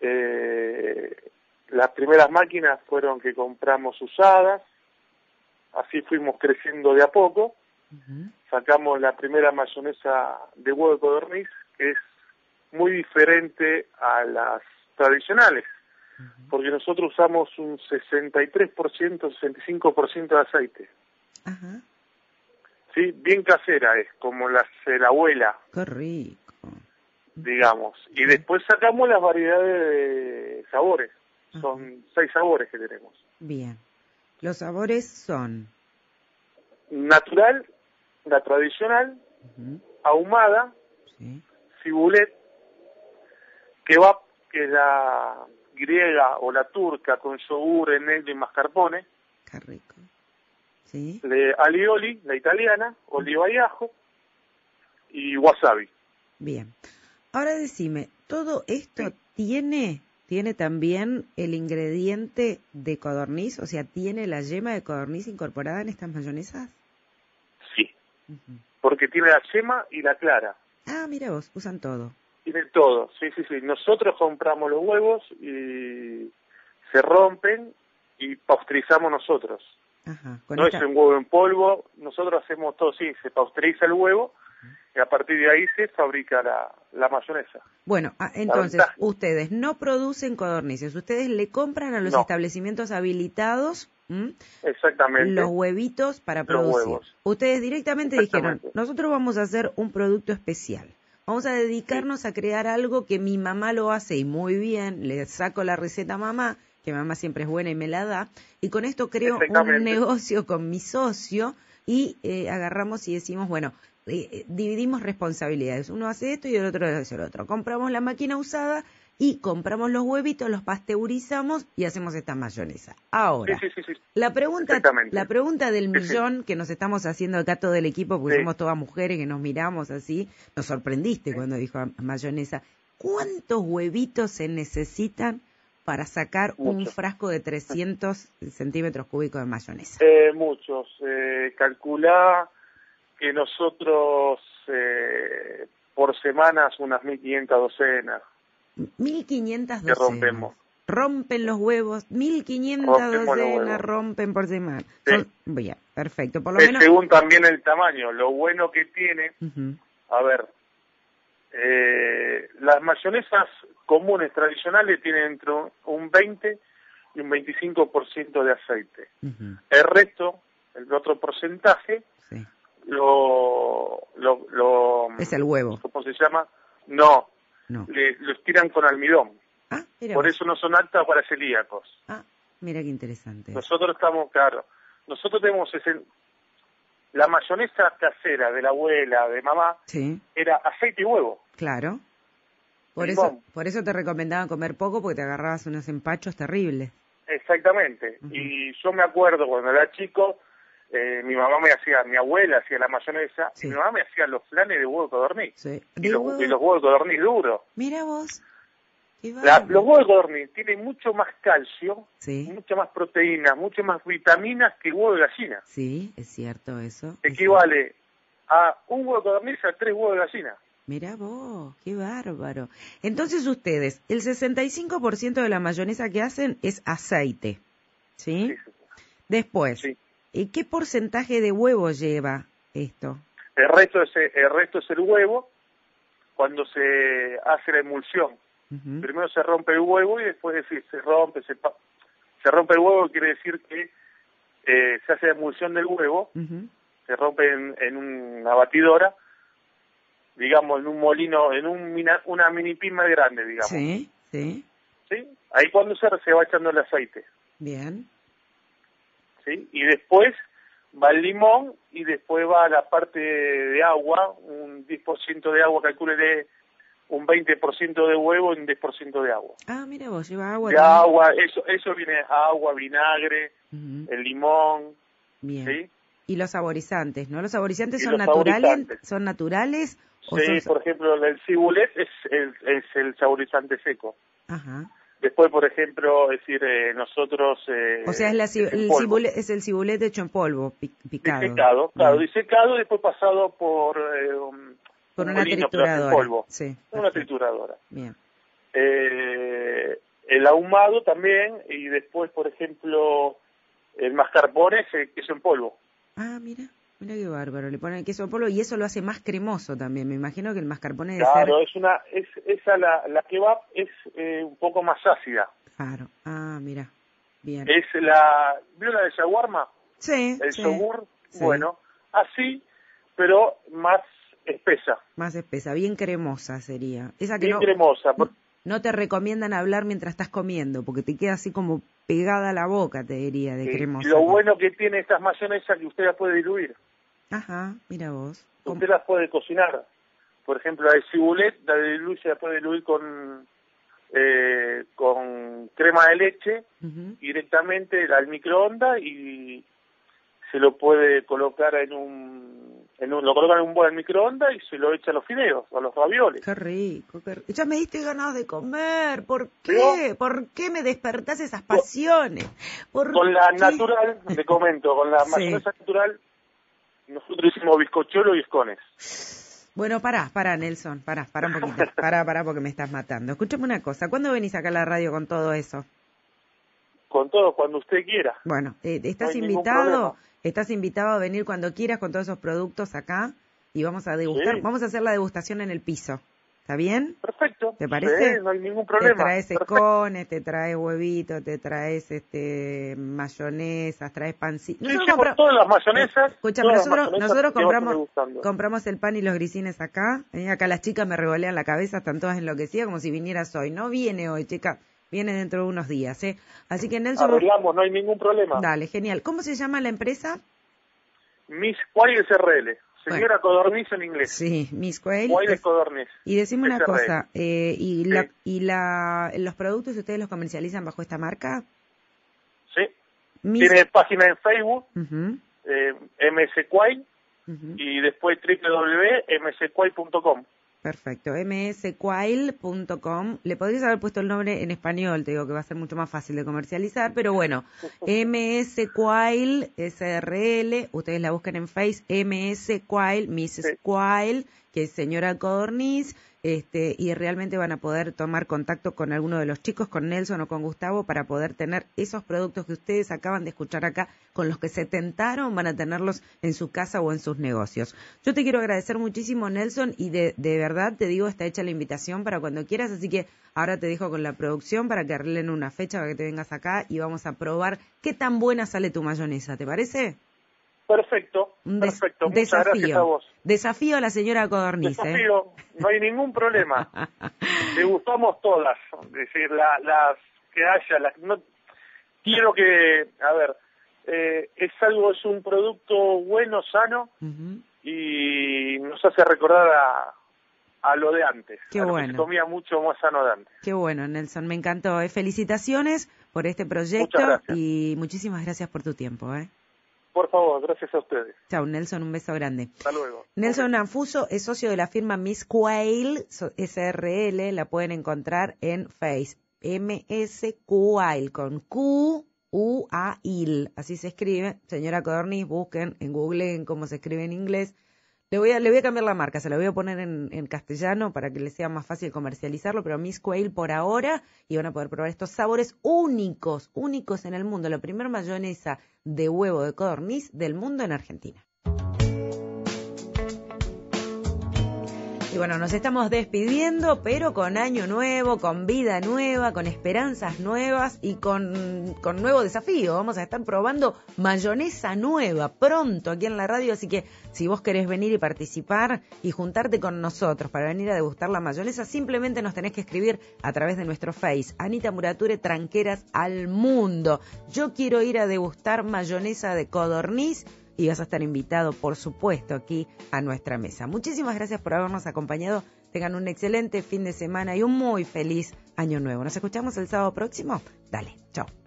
Speaker 16: eh, las primeras máquinas fueron que compramos usadas, así fuimos creciendo de a poco. Sacamos la primera mayonesa de huevo de codorniz, que es muy diferente a las tradicionales, porque nosotros usamos un 63%, 65% de aceite. Sí, bien casera es, como la de la abuela.
Speaker 10: Qué rico
Speaker 16: digamos. Y después sacamos las variedades de sabores. Son seis sabores que tenemos.
Speaker 10: Bien. Los sabores son
Speaker 16: natural, la tradicional, ahumada, cibulet, kebab, que es la griega o la turca con yogur, eneldo y mascarpone.
Speaker 10: Qué rico. ¿Sí?
Speaker 16: De alioli, la italiana, oliva y ajo, y wasabi.
Speaker 10: Bien. Ahora decime, ¿todo esto tiene, tiene también el ingrediente de codorniz? O sea, ¿tiene la yema de codorniz incorporada en estas mayonesas?
Speaker 16: Sí, porque tiene la yema y la clara.
Speaker 10: Ah, mira vos, usan todo.
Speaker 16: Tiene todo, sí, sí, sí. Nosotros compramos los huevos y se rompen y pasteurizamos nosotros.
Speaker 10: Ajá,
Speaker 16: no
Speaker 10: esta-
Speaker 16: es un huevo en polvo, nosotros hacemos todo, sí, se pasteuriza el huevo y a partir de ahí se fabrica la, la mayonesa.
Speaker 10: Bueno, ah, entonces, ustedes no producen codornices, ustedes le compran a los
Speaker 16: No.
Speaker 10: establecimientos habilitados ¿m?
Speaker 16: Exactamente.
Speaker 10: los huevitos para producir.
Speaker 16: huevos.
Speaker 10: Ustedes directamente dijeron, nosotros vamos a hacer un producto especial. Vamos a dedicarnos a crear algo que mi mamá lo hace y muy bien, le saco la receta a mamá, que mamá siempre es buena y me la da, y con esto creo un negocio con mi socio y eh, agarramos y decimos, bueno, eh, dividimos responsabilidades. Uno hace esto y el otro hace lo otro. Compramos la máquina usada y compramos los huevitos, los pasteurizamos y hacemos esta mayonesa. Ahora,
Speaker 16: Sí, sí, sí, sí.
Speaker 10: la pregunta, la pregunta del millón que nos estamos haciendo acá todo el equipo, porque somos todas mujeres que nos miramos así, nos sorprendiste cuando dijo mayonesa. ¿Cuántos huevitos se necesitan para sacar un frasco de 300 centímetros cúbicos de mayonesa?
Speaker 16: Eh, muchos. Eh, calculá que nosotros eh, por semanas unas 1.500 docenas
Speaker 10: 1500
Speaker 16: que
Speaker 10: docenas.
Speaker 16: rompemos.
Speaker 10: Rompen los huevos, 1500
Speaker 16: Rompemos los
Speaker 10: docenas rompen por semana.
Speaker 16: Sí.
Speaker 10: Son- bien, perfecto. Por lo
Speaker 16: Eh,
Speaker 10: menos.
Speaker 16: según también el tamaño. Lo bueno que tiene, a ver, eh, las mayonesas comunes tradicionales tienen entre un 20 y un 25% de aceite. El resto, el otro porcentaje,
Speaker 10: Sí.
Speaker 16: Lo, lo, lo-
Speaker 10: Es el huevo.
Speaker 16: ¿cómo se llama? No,
Speaker 10: No.
Speaker 16: le, los tiran con almidón.
Speaker 10: Ah,
Speaker 16: Por eso no son aptas para celíacos.
Speaker 10: Ah, mira qué interesante.
Speaker 16: Nosotros estamos, claro, nosotros tenemos ese, la mayonesa casera de la abuela, de mamá,
Speaker 10: Sí,
Speaker 16: era aceite y huevo.
Speaker 10: claro. Por eso, por eso te recomendaban comer poco porque te agarrabas unos empachos terribles.
Speaker 16: Exactamente. Y yo me acuerdo cuando era chico, eh, mi mamá me hacía, mi abuela hacía la mayonesa, y mi mamá me hacía los flanes de huevo de codorniz.
Speaker 10: Sí.
Speaker 16: Y los,
Speaker 10: huevo-
Speaker 16: y los huevos de codorniz duros.
Speaker 10: Mira vos.
Speaker 16: La- los huevos de codorniz tienen mucho más calcio,
Speaker 10: Sí,
Speaker 16: mucho más proteínas, mucho más vitaminas que el huevo de gallina.
Speaker 10: sí, es cierto eso.
Speaker 16: Equivale a un huevo de codorniz a tres huevos de gallina.
Speaker 10: Mira vos, qué bárbaro. Entonces ustedes, el 65% de la mayonesa que hacen es aceite, ¿sí? Después, ¿y qué porcentaje de huevo lleva esto?
Speaker 16: El resto es el resto es el huevo cuando se hace la emulsión. Primero se rompe el huevo y después se rompe, se, se rompe el huevo quiere decir que eh, se hace la emulsión del huevo, se rompe en, en una batidora, digamos en un molino, en un mina- una mini pin más grande, digamos.
Speaker 10: Sí, sí,
Speaker 16: ¿sí? Ahí cuando se, se va echando el aceite,
Speaker 10: bien.
Speaker 16: ¿Sí? Y después va el limón y después va la parte de agua, un 10% de agua, calcule un 20% de huevo y un 10% de agua.
Speaker 10: Ah, mira vos, lleva agua.
Speaker 16: de
Speaker 10: también.
Speaker 16: agua, eso eso viene agua, vinagre, el limón,
Speaker 10: Bien.
Speaker 16: ¿sí?
Speaker 10: Y los saborizantes, ¿no? ¿Los saborizantes
Speaker 16: Y
Speaker 10: son
Speaker 16: los
Speaker 10: naturales?
Speaker 16: saborizantes.
Speaker 10: ¿Son naturales? o
Speaker 16: Sí,
Speaker 10: son-
Speaker 16: por ejemplo, el cibulet es el, es el saborizante seco.
Speaker 10: Ajá.
Speaker 16: Después, por ejemplo, es decir, eh, nosotros... eh,
Speaker 10: O sea, es, la, el
Speaker 16: polvo.
Speaker 10: cibulet, es el cibulet hecho en polvo, pi- picado.
Speaker 16: Disecado, claro,
Speaker 10: Bien.
Speaker 16: disecado y después pasado por eh, un,
Speaker 10: Por
Speaker 16: un
Speaker 10: una
Speaker 16: molino, pero en
Speaker 10: trituradora.
Speaker 16: polvo.
Speaker 10: Sí,
Speaker 16: Una trituradora.
Speaker 10: bien.
Speaker 16: Eh, el ahumado también y después, por ejemplo, el mascarpone es el queso en polvo.
Speaker 10: Ah, mira, mira qué bárbaro. Le ponen queso en polvo y eso lo hace más cremoso también. Me imagino que el mascarpone debe
Speaker 16: Claro,
Speaker 10: ser...
Speaker 16: es una, es, esa la, la kebab es eh, un poco más ácida.
Speaker 10: Claro. Ah, mira. Bien.
Speaker 16: Es la, ¿vio la de shawarma?
Speaker 10: Sí,
Speaker 16: El
Speaker 10: sí,
Speaker 16: yogur,
Speaker 10: sí.
Speaker 16: bueno, así, pero más espesa,
Speaker 10: Más espesa, bien cremosa sería. Esa que
Speaker 16: bien
Speaker 10: no,
Speaker 16: cremosa. por-
Speaker 10: no te recomiendan hablar mientras estás comiendo, porque te queda así como pegada a la boca, te diría, de
Speaker 16: y
Speaker 10: cremosa.
Speaker 16: lo bueno que tiene estas mayonesas que usted las puede diluir,
Speaker 10: Ajá, mira vos.
Speaker 16: usted las puede cocinar. Por ejemplo, la de cibulet, la de diluir se la puede diluir con, eh, con crema de leche
Speaker 10: Ujú.
Speaker 16: directamente al microondas y se lo puede colocar en un, en un lo colocan en un bol en microondas y se lo echa a los fideos o a los ravioles.
Speaker 10: Qué rico, qué rico. Ya me diste ganas de comer. ¿Por qué? ¿Por qué me despertás esas pasiones? ¿Por
Speaker 16: Con la natural, te comento, con la
Speaker 10: Sí.
Speaker 16: mayonesa natural, nosotros hicimos bizcochuelo y escones.
Speaker 10: Bueno, pará, pará, Nelson, pará, pará un poquito. Pará, pará, porque me estás matando. Escúchame una cosa, ¿cuándo venís acá a la radio con todo eso?
Speaker 16: Con todo, cuando usted quiera.
Speaker 10: Bueno, eh, estás
Speaker 16: No
Speaker 10: invitado, estás invitado a venir cuando quieras con todos esos productos acá y vamos a degustar,
Speaker 16: Sí.
Speaker 10: vamos a hacer la degustación en el piso. ¿Está bien?
Speaker 16: Perfecto.
Speaker 10: ¿Te parece?
Speaker 16: Sí, no hay ningún
Speaker 10: Te
Speaker 16: problema.
Speaker 10: traes
Speaker 16: Perfecto.
Speaker 10: escones, te traes huevito, te traes este mayonesas, traes pancito.
Speaker 16: Sí, llevo todas las mayonesas.
Speaker 10: Escúchame,
Speaker 16: todas las
Speaker 10: nosotros,
Speaker 16: mayonesas
Speaker 10: nosotros
Speaker 16: vas
Speaker 10: compramos, compramos el pan y los grisines acá. eh, acá las chicas me revolean la cabeza, están todas enloquecidas como si vinieras hoy. No viene hoy, chica. Viene dentro de unos días, ¿eh? Así que Nelson...
Speaker 16: Arreglamos, no hay ningún problema.
Speaker 10: Dale, genial. ¿Cómo se llama la empresa?
Speaker 16: Miss Quail SRL. Señora Codorniz en inglés.
Speaker 10: Sí, Miss Quail.
Speaker 16: Quail Codorniz.
Speaker 10: Y decime una
Speaker 16: SRL.
Speaker 10: cosa, eh, ¿y, la, y la, los productos ustedes los comercializan bajo esta marca?
Speaker 16: Sí.
Speaker 10: Miss-
Speaker 16: Tiene página en Facebook,
Speaker 10: Ujú,
Speaker 16: eh, MS Quail,
Speaker 10: ujú.
Speaker 16: y después www.msquail.com.
Speaker 10: Perfecto, msquail.com. Le podrías haber puesto el nombre en español, te digo que va a ser mucho más fácil de comercializar, pero bueno, msquail SRL, ustedes la buscan en Face, msquail, Miss Quail, que es señora Codorniz, este, y realmente van a poder tomar contacto con alguno de los chicos, con Nelson o con Gustavo, para poder tener esos productos que ustedes acaban de escuchar acá, con los que se tentaron, van a tenerlos en su casa o en sus negocios. Yo te quiero agradecer muchísimo, Nelson, y de, de verdad te digo, está hecha la invitación para cuando quieras, así que ahora te dejo con la producción para que arreglen una fecha para que te vengas acá y vamos a probar qué tan buena sale tu mayonesa, ¿te parece?
Speaker 16: Perfecto,
Speaker 10: des-
Speaker 16: perfecto. Gracias a
Speaker 10: desafío.
Speaker 16: vos.
Speaker 10: Desafío a la señora Codorniz, ¿eh?
Speaker 16: Desafío, no hay ningún problema. Le gustamos todas, es decir, la- las que haya, las no quiero que, a ver, eh, es algo, es un producto bueno, sano y nos hace recordar a, a lo de antes.
Speaker 10: Qué
Speaker 16: a lo que
Speaker 10: bueno.
Speaker 16: se comía mucho más sano de antes.
Speaker 10: Qué bueno, Nelson, me encantó. ¿eh? Felicitaciones por este proyecto y muchísimas gracias por tu tiempo. ¿eh?
Speaker 16: Por favor, gracias a ustedes.
Speaker 10: Chao, Nelson, un beso grande.
Speaker 16: Hasta luego.
Speaker 10: Nelson Anfuso es socio de la firma Miss Quail so- SRL, la pueden encontrar en Face. MS Quail con Q U A I L, así se escribe. Señora Codorniz, busquen en Google en cómo se escribe en inglés. Le voy a, le voy a cambiar la marca, se la voy a poner en, castellano para que les sea más fácil comercializarlo, pero Miss Quail por ahora y van a poder probar estos sabores únicos, únicos en el mundo. La primera mayonesa de huevo de codorniz del mundo en Argentina. Y bueno, nos estamos despidiendo, pero con año nuevo, con vida nueva, con esperanzas nuevas y con, con nuevo desafío. Vamos a estar probando mayonesa nueva pronto aquí en la radio, así que si vos querés venir y participar y juntarte con nosotros para venir a degustar la mayonesa, simplemente nos tenés que escribir a través de nuestro Face, Anita Murature Tranqueras al Mundo. Yo quiero ir a degustar mayonesa de codorniz y vas a estar invitado, por supuesto, aquí a nuestra mesa. Muchísimas gracias por habernos acompañado. Tengan un excelente fin de semana y un muy feliz año nuevo. Nos escuchamos el sábado próximo. Dale, chao.